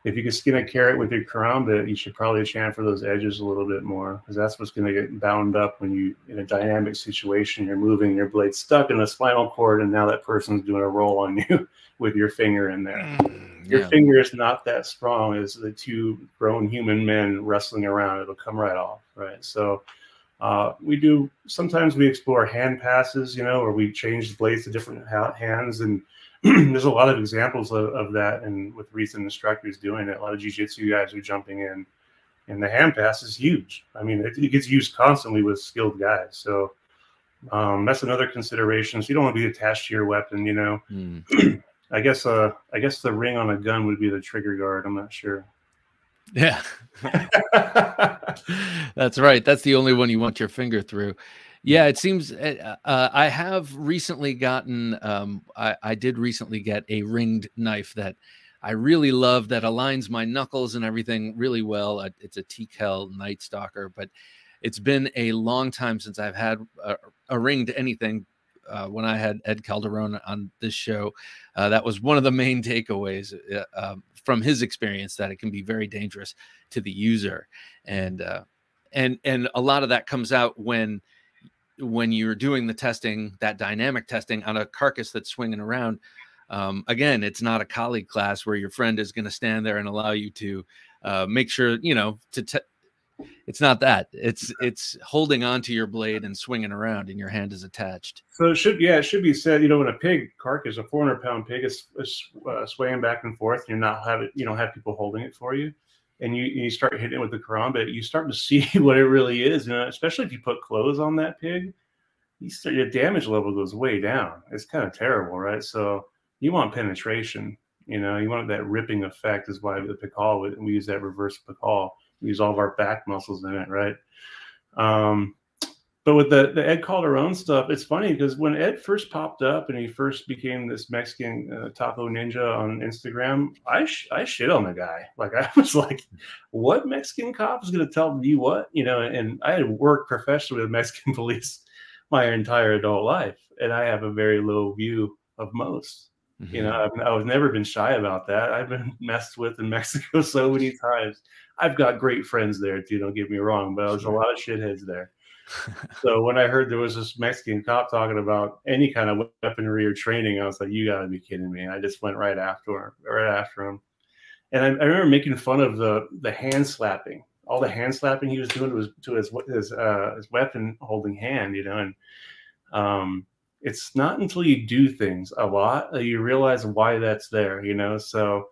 If you can skin a carrot with your karambit, you should probably chamfer those edges a little bit more because that's what's going to get bound up when you in a dynamic situation. You're moving your blade stuck in the spinal cord, and now that person's doing a roll on (laughs) you with your finger in there. Mm your yeah. finger is not that strong as the two grown human men wrestling around. It'll come right off, right? So Uh, we do sometimes we explore hand passes, you know, or we change the blades to different ha- hands, and (clears throat) there's a lot of examples of, of, that. And with recent instructors doing it, a lot of jiu-jitsu guys are jumping in, and the hand pass is huge. I mean, it, it gets used constantly with skilled guys. So um, that's another consideration. So you don't want to be attached to your weapon, you know. Mm. (clears throat) I guess uh, I guess the ring on a gun would be the trigger guard. I'm not sure. Yeah. (laughs) (laughs) That's right. That's the only one you want your finger through. Yeah, it seems uh, uh, I have recently gotten, um, I, I, did recently get a ringed knife that I really love that aligns my knuckles and everything really well. It's a Tikel Night Stalker, but it's been a long time since I've had a, a ringed anything. Uh, when I had Ed Calderon on this show, uh, that was one of the main takeaways uh, um, from his experience that it can be very dangerous to the user and uh, and and a lot of that comes out when when you're doing the testing that dynamic testing on a carcass that's swinging around um, again it's not a colleague class where your friend is going to stand there and allow you to uh, make sure you know to te- it's not that. It's it's holding onto your blade and swinging around and your hand is attached. So it should yeah it should be said you know when a pig carcass a 400 pound pig is, is uh, swaying back and forth you're not have it you know have people holding it for you and you you start hitting it with the karambit you start to (laughs) see what it really is you know especially if you put clothes on that pig you start, your damage level goes way down. It's kind of terrible right? So you want penetration you know you want that ripping effect is why the Pikal we use that reverse Pikal. We use all of our back muscles in it, right? Um, but with the, the Ed Calderon stuff, it's funny because when Ed first popped up and he first became this Mexican uh, taco ninja on Instagram, I sh- I shit on the guy. Like (laughs) I was like, what Mexican cop is going to tell me what? You know, and I had worked professionally with Mexican (laughs) police my entire adult life, and I have a very low view of most. Mm-hmm. You know, I've, I've never been shy about that. I've been (laughs) messed with in Mexico so many times. I've got great friends there too. Don't get me wrong, but there's a lot of shitheads there. So when I heard there was this Mexican cop talking about any kind of weaponry or training, I was like, "You got to be kidding me!" I just went right after him, right after him. And I, I, remember making fun of the the hand slapping. All the hand slapping he was doing was to his his uh, his weapon holding hand, you know. And um, it's not until you do things a lot that you realize why that's there, you know. So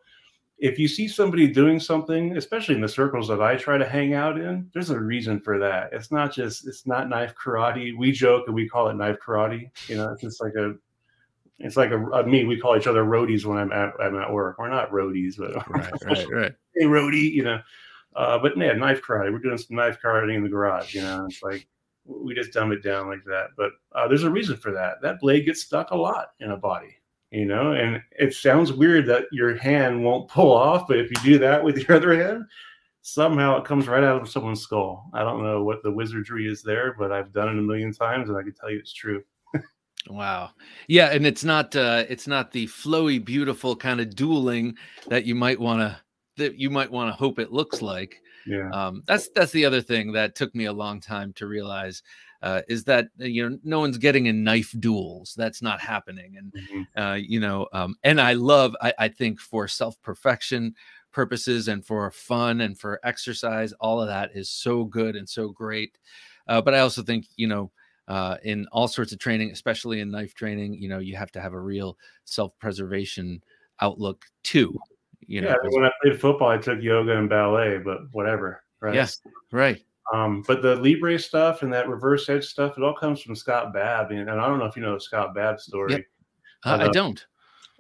if you see somebody doing something, especially in the circles that I try to hang out in, there's a reason for that. It's not just it's not knife karate. We joke and we call it knife karate. You know, it's just like a it's like a, a me. We call each other roadies when I'm at I'm at work. We're not roadies, but right, (laughs) right, right. Hey, roadie, you know. Uh, but yeah, knife karate. We're doing some knife karate in the garage. You know, it's like we just dumb it down like that. But uh, there's a reason for that. That blade gets stuck a lot in a body you know and it sounds weird that your hand won't (laughs) pull off but if you do that with your other hand somehow it comes right out of someone's skull. I don't know what the wizardry is there but i've done it a million times and i can tell you it's true. Wow. Yeah and it's not uh it's not the flowy beautiful kind of dueling that you might want to that you might want to hope it looks like. Yeah. Um that's that's the other thing that took me a long time to realize uh, is that uh, you know no one's getting in knife duels. That's not happening, and mm-hmm. uh, you know, um, and I love. I, I think for self perfection purposes and for fun and for exercise, all of that is so good and so great. Uh, but I also think you know. Uh, in all sorts of training, especially in knife training, you know, you have to have a real self-preservation outlook too. You know, yeah, when I played football, I took yoga and ballet, but whatever. Right. Yes. Right. Um, but the Libre stuff and that reverse edge stuff, it all comes from Scott Babb. And, and I don't know if you know the Scott Babb story. Yep. Uh, I don't.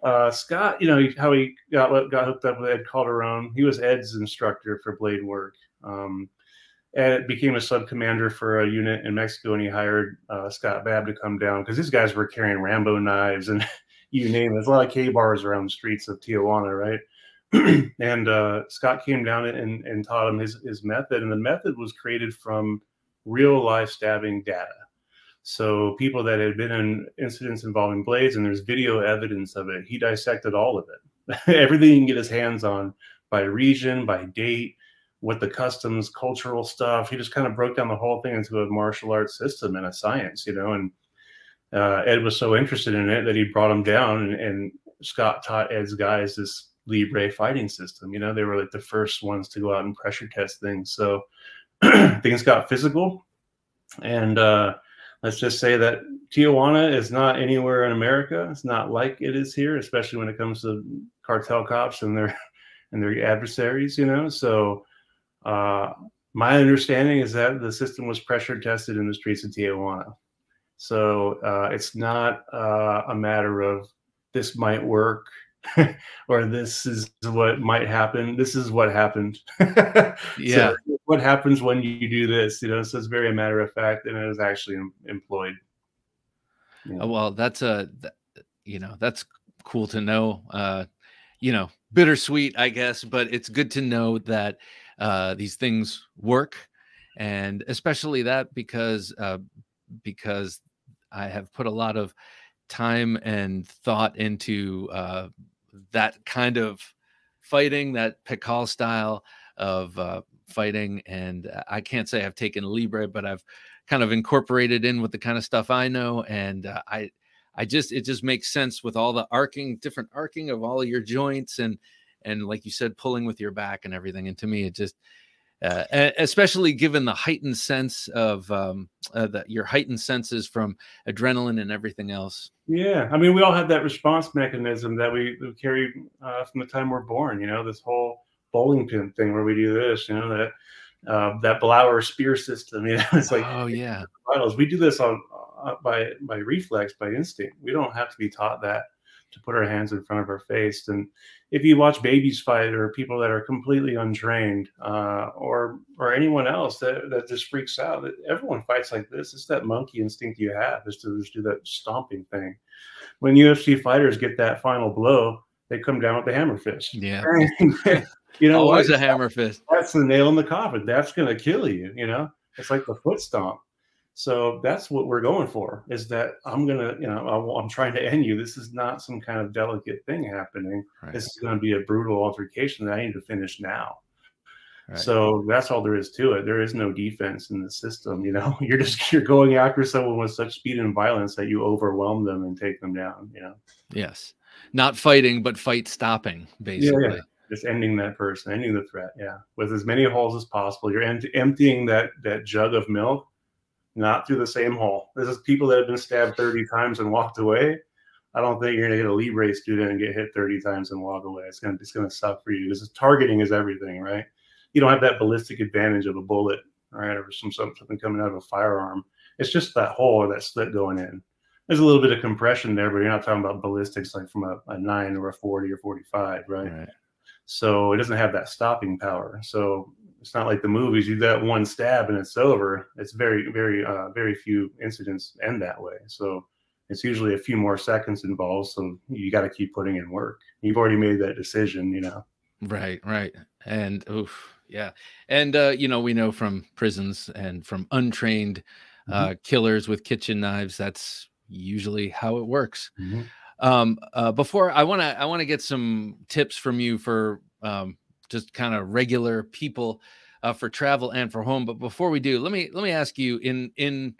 Uh, Scott, you know how he got got hooked up with Ed Calderon. He was Ed's instructor for blade work. Um, Ed became a sub commander for a unit in Mexico, and he hired uh, Scott Babb to come down because these guys were carrying Rambo knives and (laughs) you name it. There's a lot of KA-BARs around the streets of Tijuana, right? (clears throat) and uh, Scott came down and, and taught him his, his method. And the method was created from real life stabbing data. So people that had been in incidents involving blades, and there's video evidence of it. He dissected all of it, (laughs) everything he can get his hands on by region, by date, what the customs, cultural stuff. He just kind of broke down the whole thing into a martial arts system and a science, you know. And uh, Ed was so interested in it that he brought him down, and, and Scott taught Ed's guys this Libre fighting system. You know, they were like the first ones to go out and pressure test things. So (clears throat) things got physical. and uh, let's just say that Tijuana is not anywhere in America. It's not like it is here, especially when it comes to cartel cops and their (laughs) and their adversaries. You know, so uh, my understanding is that the system was pressure tested in the streets of Tijuana. So uh, it's not uh, a matter of this might work (laughs) or this is what might happen. This is what happened. (laughs) yeah. So what happens when you do this? You know, so it's very a matter of fact, and it was actually employed. Yeah. Uh, well, that's a, you know, that's cool to know. Uh, you know, bittersweet, I guess, but it's good to know that uh, these things work, and especially that because uh, because I have put a lot of time and thought into uh, that kind of fighting, that Pikal style of uh, fighting, and I can't say I've taken Libre, but I've kind of incorporated in with the kind of stuff I know, and uh, I. I just it just makes sense with all the arcing, different arcing of all your joints and and like you said, pulling with your back and everything. And to me, it just uh, especially given the heightened sense of um, uh, the, your heightened senses from adrenaline and everything else. Yeah, I mean, we all have that response mechanism that we, we carry uh, from the time we're born. You know, this whole bowling pin thing where we do this. You know that uh, that Blauer SPEAR system. (laughs) You know, it's like oh yeah, vitals. (laughs) We do this on uh, by by reflex, by instinct. We don't have to be taught that to put our hands in front of our face. And if you watch babies fight or people that are completely untrained uh, or or anyone else that, that just freaks out, everyone fights like this. It's that monkey instinct you have is to just do that stomping thing. When UFC fighters get that final blow, they come down with the hammer fist. Yeah. (laughs) you know, always what? a hammer fist. That's the nail in the coffin. That's going to kill you. You know, it's like the foot stomp. So that's what we're going for is that I'm going to, you know, I'm trying to end you. This is not some kind of delicate thing happening. Right. This is going to be a brutal altercation that I need to finish now. Right. So that's all there is to it. There is no defense in the system. You know, (laughs) you're just you're going after someone with such speed and violence that you overwhelm them and take them down. You know. Yes, not fighting, but fight stopping, basically. Yeah, yeah. Just ending that person, ending the threat. Yeah, with as many holes as possible. You're emptying that that jug of milk not through the same hole. This is people that have been stabbed 30 times and walked away. I don't think you're gonna get a Libre student and get hit 30 times and walk away. It's gonna it's gonna suck for you. This targeting is everything, right? You don't have that ballistic advantage of a bullet, right, or some something coming out of a firearm. It's just that hole or that slit going in. There's a little bit of compression there, but you're not talking about ballistics like from a, a nine or a 40 or 45, right? right? So it doesn't have that stopping power. So it's not like the movies. You do that one stab and it's over. It's very, very, uh, very few incidents end that way. So it's usually a few more seconds involved. So you got to keep putting in work. You've already made that decision, you know. Right, right, and oof, yeah, and uh, you know we know from prisons and from untrained uh, mm-hmm. killers with kitchen knives. That's usually how it works. Mm-hmm. Um, uh, before I want to, I want to get some tips from you for um, just kind of regular people uh, for travel and for home. But before we do, let me let me ask you in in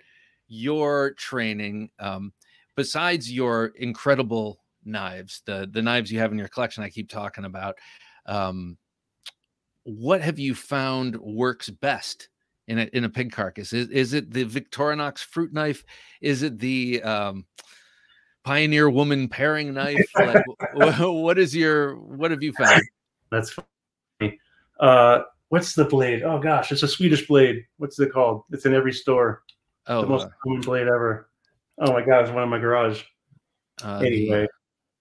your training, um, besides your incredible knives, the the knives you have in your collection, I keep talking about. Um, what have you found works best in a in a pig carcass? Is is it the Victorinox fruit knife? Is it the um, Pioneer Woman paring (laughs) knife? Like, (laughs) what is your what have you found? That's uh, what's the blade? Oh gosh, it's a Swedish blade. What's it called? It's in every store. Oh, the most uh, common blade ever. Oh my god, it's one in my garage. Uh, anyway,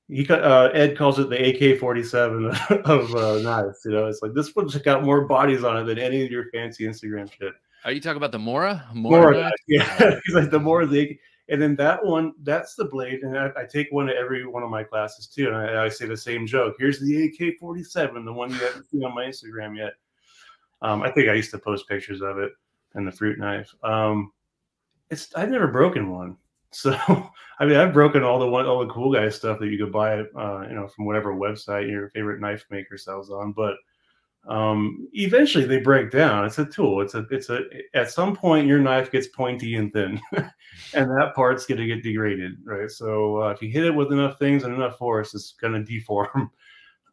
the... he uh, Ed calls it the AK-47 (laughs) of uh, knives. You know, it's like this one's got more bodies on it than any of your fancy Instagram shit. Are you talking about the Mora? Mora, Mora yeah. (laughs) He's like the Mora the and then that one, that's the blade. And I, I, take one to every one of my classes too. And I, I say the same joke. Here's the AK 47, the one you haven't seen on my Instagram yet. Um, I think I used to post pictures of it and the fruit knife. Um, it's I've never broken one. (laughs) So I mean I've broken all the one all the cool guy stuff that you could buy uh, you know from whatever website your favorite knife maker sells on. But um, eventually they break down. It's a tool. It's a it's a at some point your knife gets pointy and thin, (laughs) and that part's going to get degraded, right? So uh, if you hit it with enough things and enough force, it's going to deform. (laughs)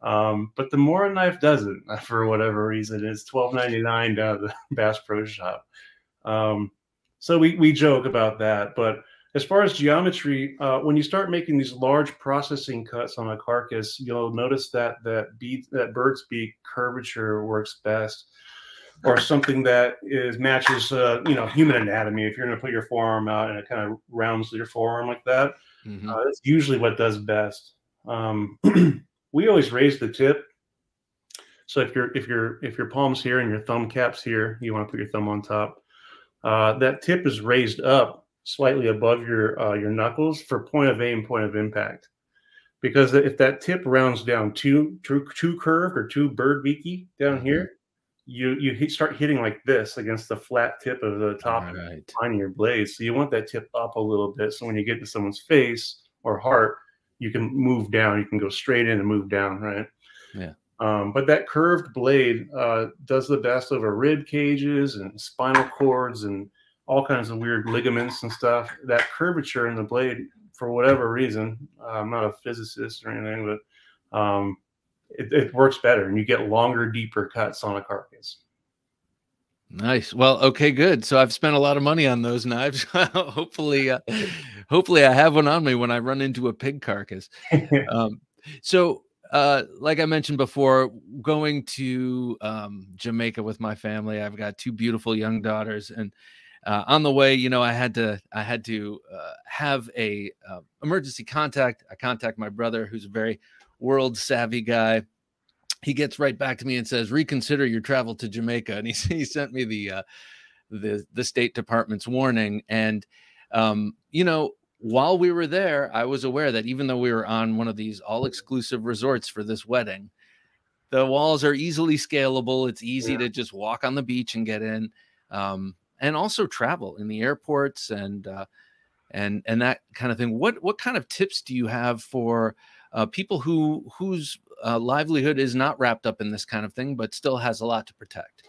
Um, but the more a knife doesn't, (laughs) for whatever reason, it's twelve ninety nine down at the Bass Pro Shop. Um, so we we joke about that, but as far as geometry, uh, when you start making these large processing cuts on a carcass, you'll notice that that bead, that bird's beak curvature works best, or something that is matches uh, you know human anatomy. If you're going to put your forearm out and it kind of rounds your forearm like that, mm-hmm. uh, that's usually what does best. Um, (clears throat) we always raise the tip. So if your if your if your palm's here and your thumb cap's here, you want to put your thumb on top. Uh, that tip is raised up slightly above your uh, your knuckles for point of aim, point of impact. Because if that tip rounds down too too, too curved or too bird beaky down mm-hmm. here, you you hit, start hitting like this against the flat tip of the top right. line of your blade. So you want that tip up a little bit. So when you get to someone's face or heart, you can move down. You can go straight in and move down, right? Yeah. Um, but that curved blade uh, does the best over rib cages and spinal cords and all kinds of weird ligaments and stuff. That curvature in the blade, for whatever reason, uh, I'm not a physicist or anything, but um, it, it, works better, and you get longer, deeper cuts on a carcass. Nice. Well, okay, good. So I've spent a lot of money on those knives. (laughs) hopefully, uh, hopefully, I have one on me when I run into a pig carcass. (laughs) um, so uh, like I mentioned before, going to um, Jamaica with my family. I've got two beautiful young daughters, and uh, on the way, you know, I had to I had to uh, have a uh, emergency contact. I contact my brother, who's a very world savvy guy. He gets right back to me and says, "Reconsider your travel to Jamaica." And he (laughs) he sent me the uh, the the State Department's warning. And um, you know, while we were there, I was aware that even though we were on one of these all exclusive resorts for this wedding, the walls are easily scalable. It's easy yeah. to just walk on the beach and get in. Um, and also travel in the airports and uh, and and that kind of thing. What what kind of tips do you have for uh, people who whose uh, livelihood is not wrapped up in this kind of thing, but still has a lot to protect?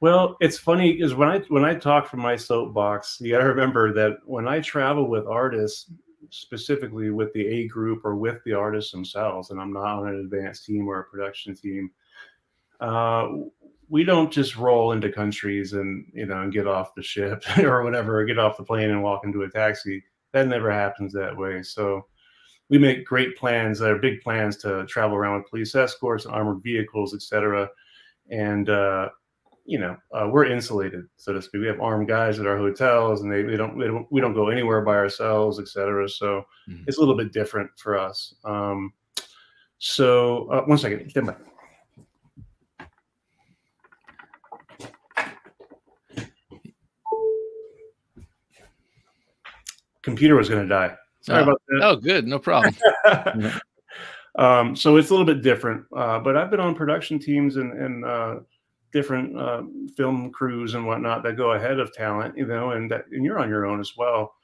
Well, it's funny is when I when I talk from my soapbox, you got to remember that when I travel with artists, specifically with the A group or with the artists themselves, and I'm not on an advanced team or a production team, uh, we don't just roll into countries and you know and get off the ship (laughs) or whatever or get off the plane and walk into a taxi. That never happens that way. So we make great plans that are big plans to travel around with police escorts and armored vehicles etc and uh, you know uh, we're insulated so to speak. We have armed guys at our hotels and they, they, don't, they don't we don't go anywhere by ourselves etc so mm-hmm. it's a little bit different for us. Um, so uh, one second computer was going to die. Sorry oh. about that. Oh, good. No problem. (laughs) um, so it's a little bit different. Uh, but I've been on production teams and, and uh, different uh, film crews and whatnot that go ahead of talent, you know, and that, and you're on your own as well.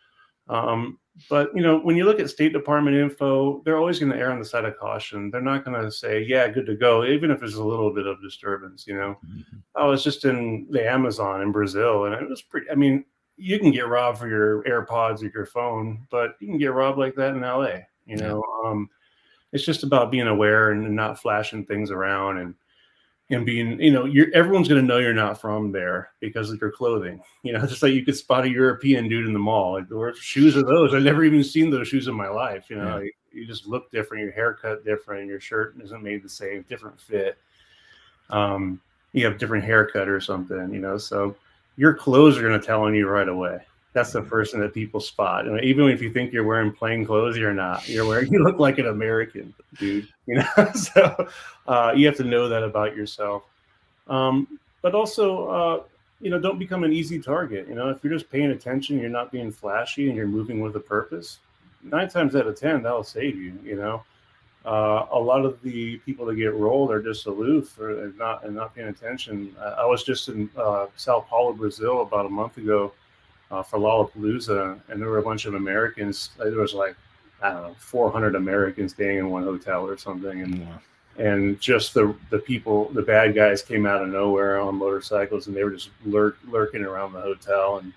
Um, but you know, when you look at State Department info, they're always going to err on the side of caution. They're not going to say, "Yeah, good to go," even if there's a little bit of disturbance. You know, mm-hmm. I was just in the Amazon in Brazil, and it was pretty. I mean, you can get robbed for your AirPods or your phone, but you can get robbed like that in LA. You know, yeah. um, it's just about being aware and not flashing things around and and being, you know, you're everyone's going to know you're not from there because of your clothing. You know, (laughs) just like you could spot a European dude in the mall. Like, what shoes are those? I've never even seen those shoes in my life. You know, yeah. like, you just look different, your haircut different, your shirt isn't made the same, different fit. Um, you have different haircut or something. You know, so your clothes are going to tell on you right away. That's the first thing that people spot. And even if you think you're wearing plain clothes, you're not. You're wearing. (laughs) You look like an American, dude. You know, (laughs) so uh, you have to know that about yourself. Um, but also, uh, you know, don't become an easy target. You know, if you're just paying attention, you're not being flashy, and you're moving with a purpose. Nine times out of ten, that'll save you. You know, uh, a lot of the people that get rolled are just aloof or not and not paying attention. Uh, I was just in uh, Sao Paulo, Brazil, about a month ago uh, for Lollapalooza, and there were a bunch of Americans. There was like I don't know, 400 Americans staying in one hotel or something, and yeah. and just the the people, the bad guys came out of nowhere on motorcycles, and they were just lurk, lurking around the hotel and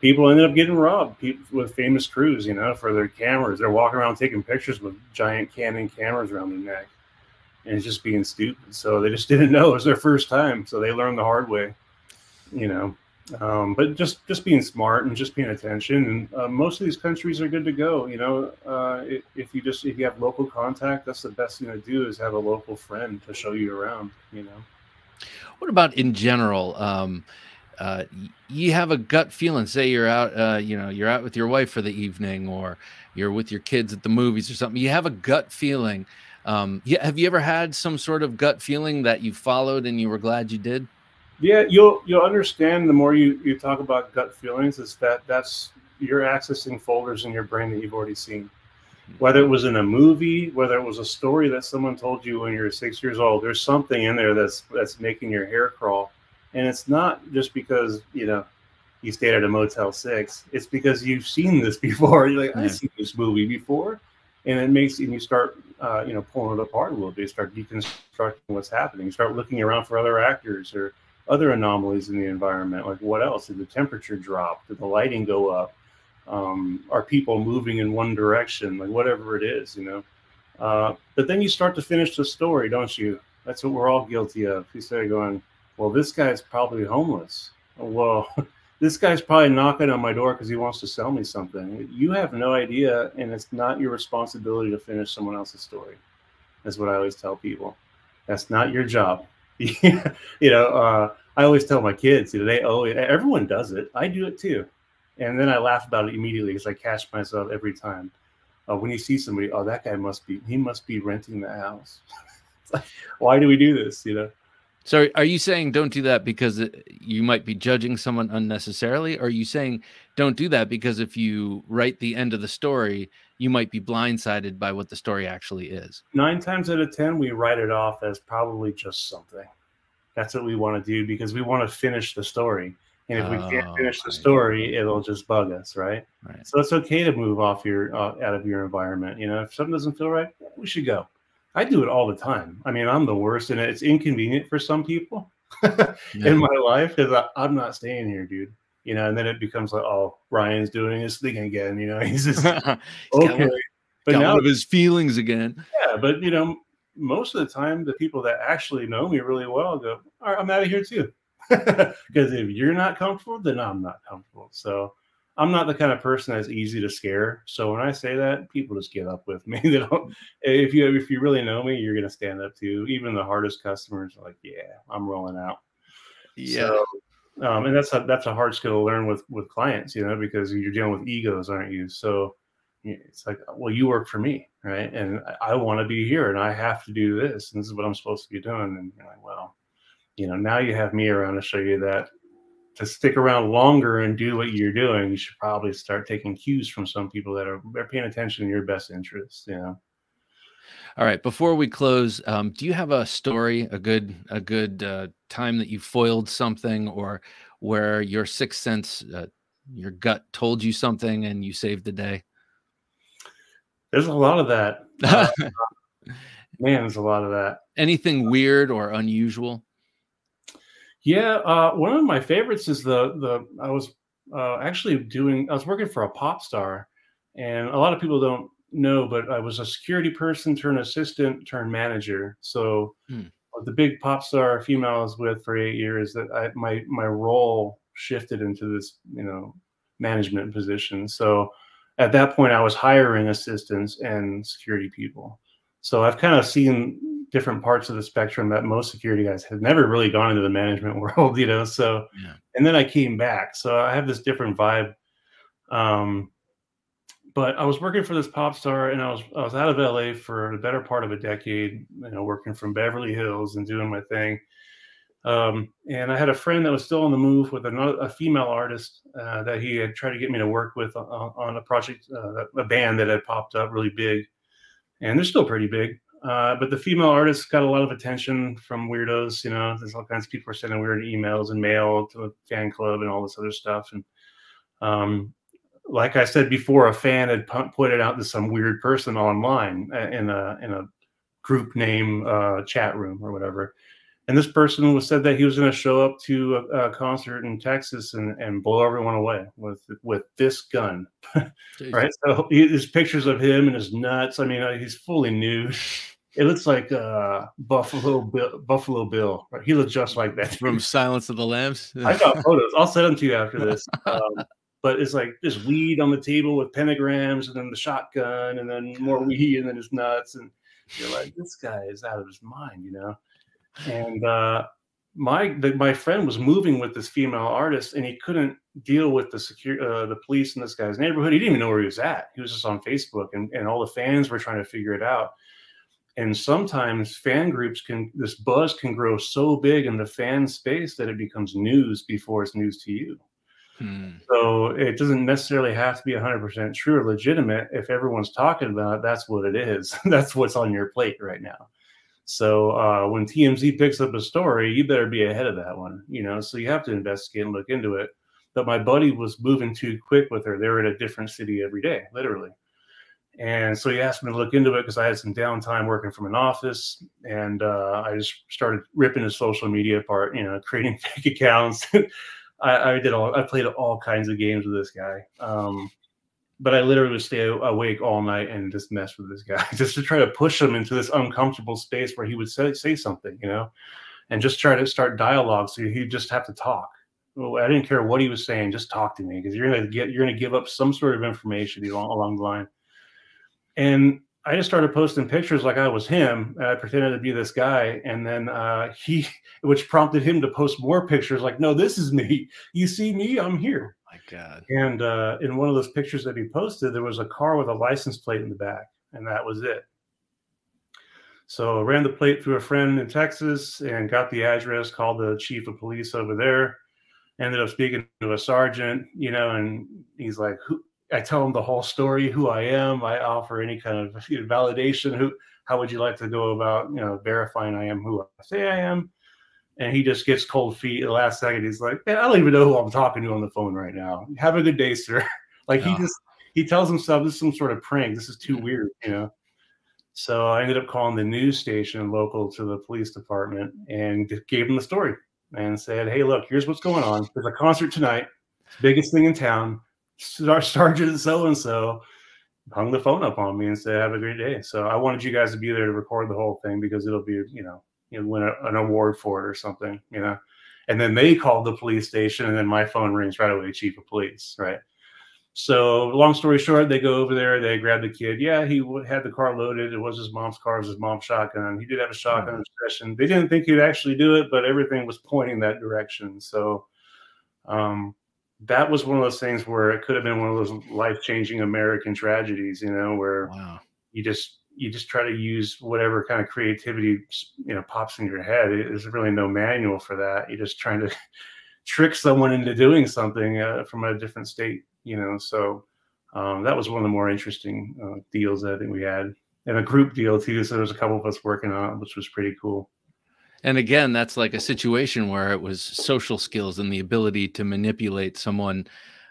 people ended up getting robbed people with famous crews, you know, for their cameras. They're walking around taking pictures with giant Canon cameras around their neck and it's just being stupid. So they just (laughs) didn't know it was their first time. So they learned the hard way, you know. Um, but just just being smart and just paying attention, and uh, most of these countries are good to go. You know, uh, if, if, you just if you have local contact, that's the best thing to do is have a local friend to show you around. You know. What about in general? Um, uh, you have a gut feeling. Say you're out, uh, you know, you're out with your wife for the evening, or you're with your kids at the movies or something. You have a gut feeling. Um, yeah, have you ever had some sort of gut feeling that you followed and you were glad you did? Yeah, you'll you'll understand the more you you talk about gut feelings is that that's you're accessing folders in your brain that you've already seen. Whether it was in a movie, whether it was a story that someone told you when you were six years old, there's something in there that's that's making your hair crawl, and it's not just because you know you stayed at a Motel Six. It's because you've seen this (laughs) before. You're like, yeah. I've seen this movie before, and it makes and you start uh, you know pulling it apart a little bit. You start deconstructing what's happening. You start looking around for other actors or other anomalies in the environment. Like what else? Did the temperature drop? Did the lighting go up? Um, are people moving in one direction? Like whatever it is, you know. Uh, but then you start to finish the story, don't you? That's what we're all guilty of. You start going, well, this guy's probably homeless. Well, (laughs) this guy's probably knocking on my door because he wants to sell me something. You have no idea, and it's not your responsibility to finish someone else's story. That's what I always tell people. That's not your job. (laughs) you know, uh, I always tell my kids, you know, they oh, everyone does it. I do it too, and then I laugh about it immediately because I catch myself every time. Uh, when you see somebody, oh, that guy must be he must be renting the house. (laughs) why do we do this? You know. So, are you saying don't do that because you might be judging someone unnecessarily? Or are you saying don't do that because if you write the end of the story, you might be blindsided by what the story actually is? Nine times out of 10, we write it off as probably just something. That's what we want to do because we want to finish the story. And if we can't oh, finish the story, it'll just bug us, right? right? So it's okay to move off your uh, out of your environment. You know, if something doesn't feel right, we should go. I do it all the time. I mean, I'm the worst, and it's inconvenient for some people (laughs) yeah. in my life because I'm not staying here, dude. You know, and then it becomes like, oh, Ryan's doing his thing again. You know, (laughs) he's just (laughs) okay. but now of his feelings again. Yeah, but you know, most of the time, the people that actually know me really well go, all right, I'm out of here too. Because if you're not comfortable, then I'm not comfortable. So I'm not the kind of person that's easy to scare. So when I say that, people just get up with (laughs) me. they don't. If you if you really know me, you're gonna stand up to. Even the hardest customers are like, yeah, I'm rolling out. Yeah. So, um, and that's a that's a hard skill to learn with with clients, you know, because you're dealing with egos, aren't you? So it's like, well, you work for me, right? And I, I want to be here, and I have to do this, and this is what I'm supposed to be doing. And you're like, well, you know, now you have me around to show you that to stick around longer and do what you're doing, you should probably start taking cues from some people that are, are paying attention to your best interests. You know. All right. Before we close, um, do you have a story, a good, a good uh, time that you foiled something, or where your sixth sense, uh, your gut told you something, and you saved the day? There's a lot of that. (laughs) Uh, man, there's a lot of that. Anything weird or unusual? Yeah, uh, one of my favorites is the the I was uh, actually doing I was working for a pop star, and a lot of people don't know, but I was a security person turned assistant turned manager. So hmm. the big pop star female I was with for eight years, that I, my my role shifted into this you know management position. So at that point, I was hiring assistants and security people. So I've kind of seen different parts of the spectrum that most security guys have never really gone into the management (laughs) world, you know. So, yeah. and then I came back, so I have this different vibe. Um, but I was working for this pop star, and I was I was out of LA for the better part of a decade, you know, working from Beverly Hills and doing my thing. Um, and I had a friend that was still on the move with another a female artist uh, that he had tried to get me to work with on, on a project, uh, a band that had popped up really big, and they're still pretty big. Uh, but the female artist got a lot of attention from weirdos. You know, there's all kinds of people are sending weird emails and mail to the fan club and all this other stuff. And um, like I said before, a fan had put it out to some weird person online uh, in a in a group name uh, chat room or whatever. And this person was said that he was going to show up to a, a, concert in Texas and, and blow everyone away with with this gun, (laughs) right? So he, there's pictures of him and his nuts. I mean, uh, he's fully nude (laughs) It looks like uh, Buffalo Bill. Buffalo Bill. Right? He looks just like that from Silence of the Lambs. (laughs) I got photos. I'll send them to you after this. Um, but it's like there's weed on the table with pentagrams, and then the shotgun, and then more weed, and then his nuts, and you're like, this guy is out of his mind, you know. And uh, my the, my friend was moving with this female artist, and he couldn't deal with the secure uh, the police in this guy's neighborhood. He didn't even know where he was at. He was just on Facebook, and and all the fans were trying to figure it out. And sometimes fan groups can this buzz can grow so big in the fan space that it becomes news before it's news to you. Hmm. So it doesn't necessarily have to be 100% true or legitimate. If everyone's talking about it, that's what it is. (laughs) that's what's on your plate right now. So uh, when TMZ picks up a story, you better be ahead of that one, you know. So you have to investigate and look into it. But my buddy was moving too quick with her. They were in a different city every day, literally. And so he asked me to look into it because I had some downtime working from an office, and uh, I just started ripping his social media apart, you know, (laughs) creating fake accounts. (laughs) I, I, did all, I played all kinds of games with this guy. Um, but I literally would stay awake all night and just mess with this guy (laughs) just to try to push him into this uncomfortable space where he would say, say something, you know, and just try to start dialogue. So he'd just have to talk. I didn't care what he was saying, just talk to me because you're gonna get you're gonna give up some sort of information along, along the line. And I just started posting pictures like I was him. I pretended to be this guy, and then uh, he, (laughs) which prompted him to post more pictures like, "No, this is me. You see me? I'm here." My God. And uh, in one of those pictures that he posted, there was a car with a license plate in the back, and that was it. So I ran the plate through a friend in Texas and got the address. Called the chief of police over there. Ended up speaking to a sergeant, you know, and he's like, "Who? I tell them the whole story, who I am. I offer any kind of validation. Who, how would you like to go about, you know, verifying I am who I say I am? And he just gets cold feet. The last second, he's like, I don't even know who I'm talking to on the phone right now. Have a good day, sir. (laughs) like he just he tells himself this is some sort of prank. This is too weird, you know. So I ended up calling the news station local to the police department and gave them the story and said, "Hey, look, here's what's going on. There's a concert tonight, biggest thing in town Sergeant so and so hung the phone up on me and said, "Have a great day." So I wanted you guys to be there to record the whole thing because it'll be, you know, you win a, an award for it or something, you know. And then they called the police station, and then my phone rings right away, chief of police, right? So long story short, they go over there, they grab the kid. Yeah, he had the car loaded. It was his mom's car, it was his mom's shotgun. He did have a shotgun mm-hmm. session. They didn't think he'd actually do it, but everything was pointing that direction. So, um, that was one of those things where it could have been one of those life-changing American tragedies, you know, where wow. you just you just try to use whatever kind of creativity you know pops in your head. There's really no manual for that. You're just trying to (laughs) trick someone into doing something uh, from a different state, you know. So um, that was one of the more interesting uh, deals that I think we had, and a group deal too. So there was a couple of us working on it, which was pretty cool. And again, that's like a situation where it was social skills and the ability to manipulate someone,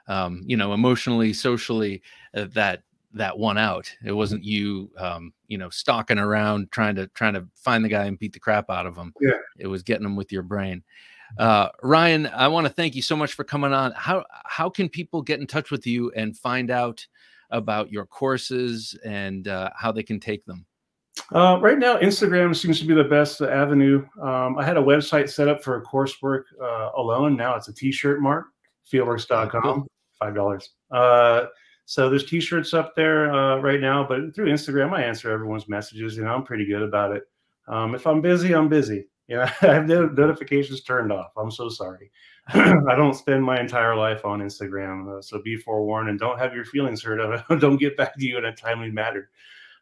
um, you know, emotionally, socially, uh, that that one out. It wasn't you, um, you know, stalking around trying to trying to find the guy and beat the crap out of him. Yeah, it was getting them with your brain. Uh, Ryan, I want to thank you so much for coming on. How how can people get in touch with you and find out about your courses and uh, how they can take them? Uh, right now, Instagram seems to be the best avenue. Um, I had a website set up for coursework uh, alone. Now it's a T-shirt mark, FLDWRX.com, five dollars. Uh, so there's T-shirts up there uh, right now, but through Instagram, I answer everyone's messages. You know, I'm pretty good about it. Um, if I'm busy, I'm busy. You know, (laughs) I have the notifications turned off. I'm so sorry. (clears throat) I don't spend my entire life on Instagram, uh, so be forewarned and don't have your feelings hurt. (laughs) don't get back to you in a timely manner.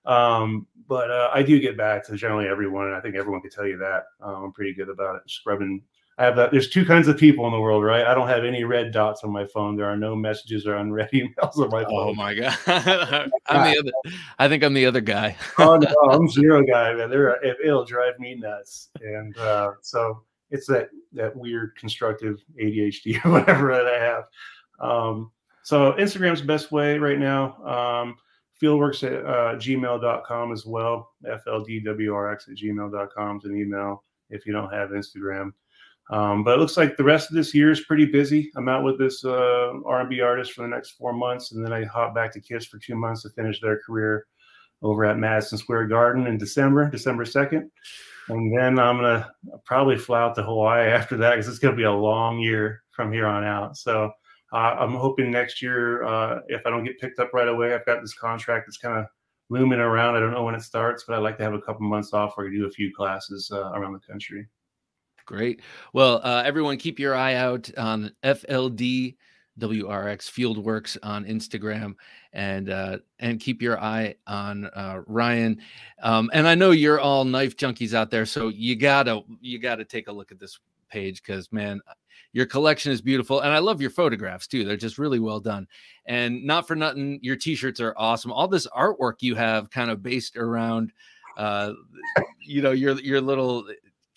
Um, but uh, I do get back to generally everyone, and I think everyone could tell you that. Um, I'm pretty good about it. Scrubbing. I have that. There's two kinds of people in the world, right? I don't have any red dots on my phone. There are no messages or unread (laughs) emails on my oh phone. Oh my god! (laughs) I'm the other. I think I'm the other guy. oh no, (laughs) I'm zero guy, man. There, it, it'll drive me nuts. And uh, so it's that that weird constructive ADHD or whatever that I have. Um, so Instagram's the best way right now. Um, FLDWRX at uh, gmail.com as well. FLDWRX at gmail.com is an email if you don't have Instagram. Um, but it looks like the rest of this year is pretty busy. I'm out with this uh, R&B artist for the next four months, and then I hop back to Kiss for two months to finish their career. over at Madison Square Garden in December, December 2nd. And then I'm going to probably fly out to Hawaii after that because it's going to be a long year from here on out. So uh, I'm hoping next year, uh, if I don't get picked up right away, I've got this contract that's kind of looming around. I don't know when it starts, but I'd like to have a couple months off where I do a few classes uh, around the country. Great. Well, uh, everyone, keep your eye out on FLD WRX Fieldworks on Instagram, and uh, and keep your eye on uh, Ryan. Um, and I know you're all knife junkies out there, so you gotta you gotta take a look at this page because man, your collection is beautiful, and I love your photographs too. They're just really well done. And not for nothing, your t-shirts are awesome. All this artwork you have, kind of based around, uh, you know, your your little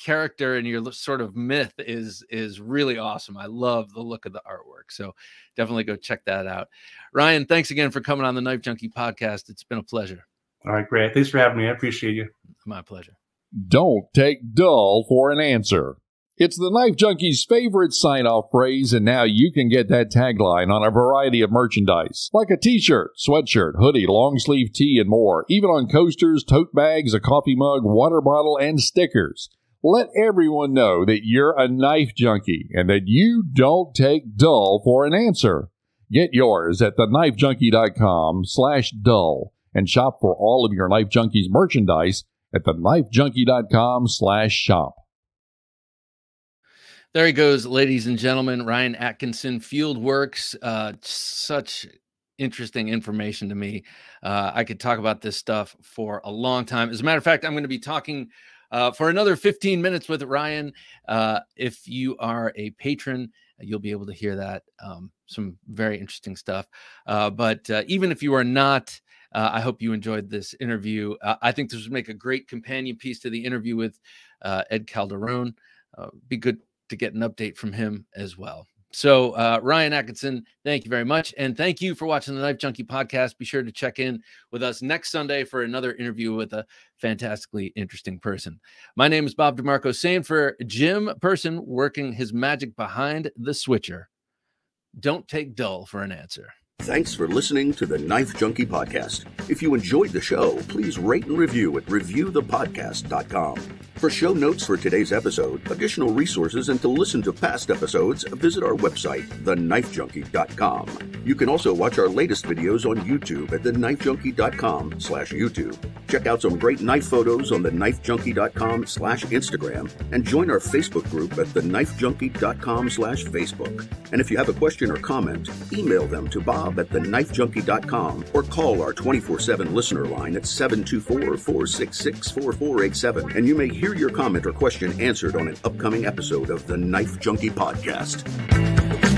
character and your sort of myth is is really awesome. I love the look of the artwork. So definitely go check that out. Ryan, thanks again for coming on the Knife Junkie podcast. It's been a pleasure. All right, great. Thanks for having me. I appreciate you. My pleasure. Don't take dull for an answer. It's the Knife Junkie's favorite sign off phrase, and now you can get that tagline on a variety of merchandise, like a t shirt, sweatshirt, hoodie, long sleeve tee, and more, even on coasters, tote bags, a coffee mug, water bottle, and stickers. Let everyone know that you're a knife junkie and that you don't take dull for an answer. Get yours at theknifejunkie.com slash dull and shop for all of your Knife Junkies merchandise at theknifejunkie.com slash shop. There he goes, ladies and gentlemen. Ryan Atkinson, FLDWRX. Uh, such interesting information to me. Uh, I could talk about this stuff for a long time. As a matter of fact, I'm going to be talking uh, for another 15 minutes with Ryan. Uh, if you are a patron, you'll be able to hear that. Um, some very interesting stuff. Uh, but uh, even if you are not, uh, I hope you enjoyed this interview. I think this would make a great companion piece to the interview with Ed Calderon. be good to get an update from him as well. So, uh, Ryan Atkinson, thank you very much. And thank you for watching the Knife Junkie podcast. Be sure to check in with us next Sunday for another interview with a fantastically interesting person. My name is Bob DeMarco, saying for Jim Person working his magic behind the switcher. Don't take dull for an answer. Thanks for listening to the Knife Junkie Podcast. If you enjoyed the show, please rate and review at reviewthepodcast.com. For show notes for today's episode, additional resources, and to listen to past episodes, visit our website, theknifejunkie.com. You can also watch our latest videos on YouTube at theknifejunkie.com slash YouTube. Check out some great knife photos on theknifejunkie.com slash Instagram, and join our Facebook group at theknifejunkie.com slash Facebook. And if you have a question or comment, email them to bob at theknifejunkie.com or call our 24-7 listener line at 724-466-4487, and you may hear your comment or question answered on an upcoming episode of the Knife Junkie Podcast.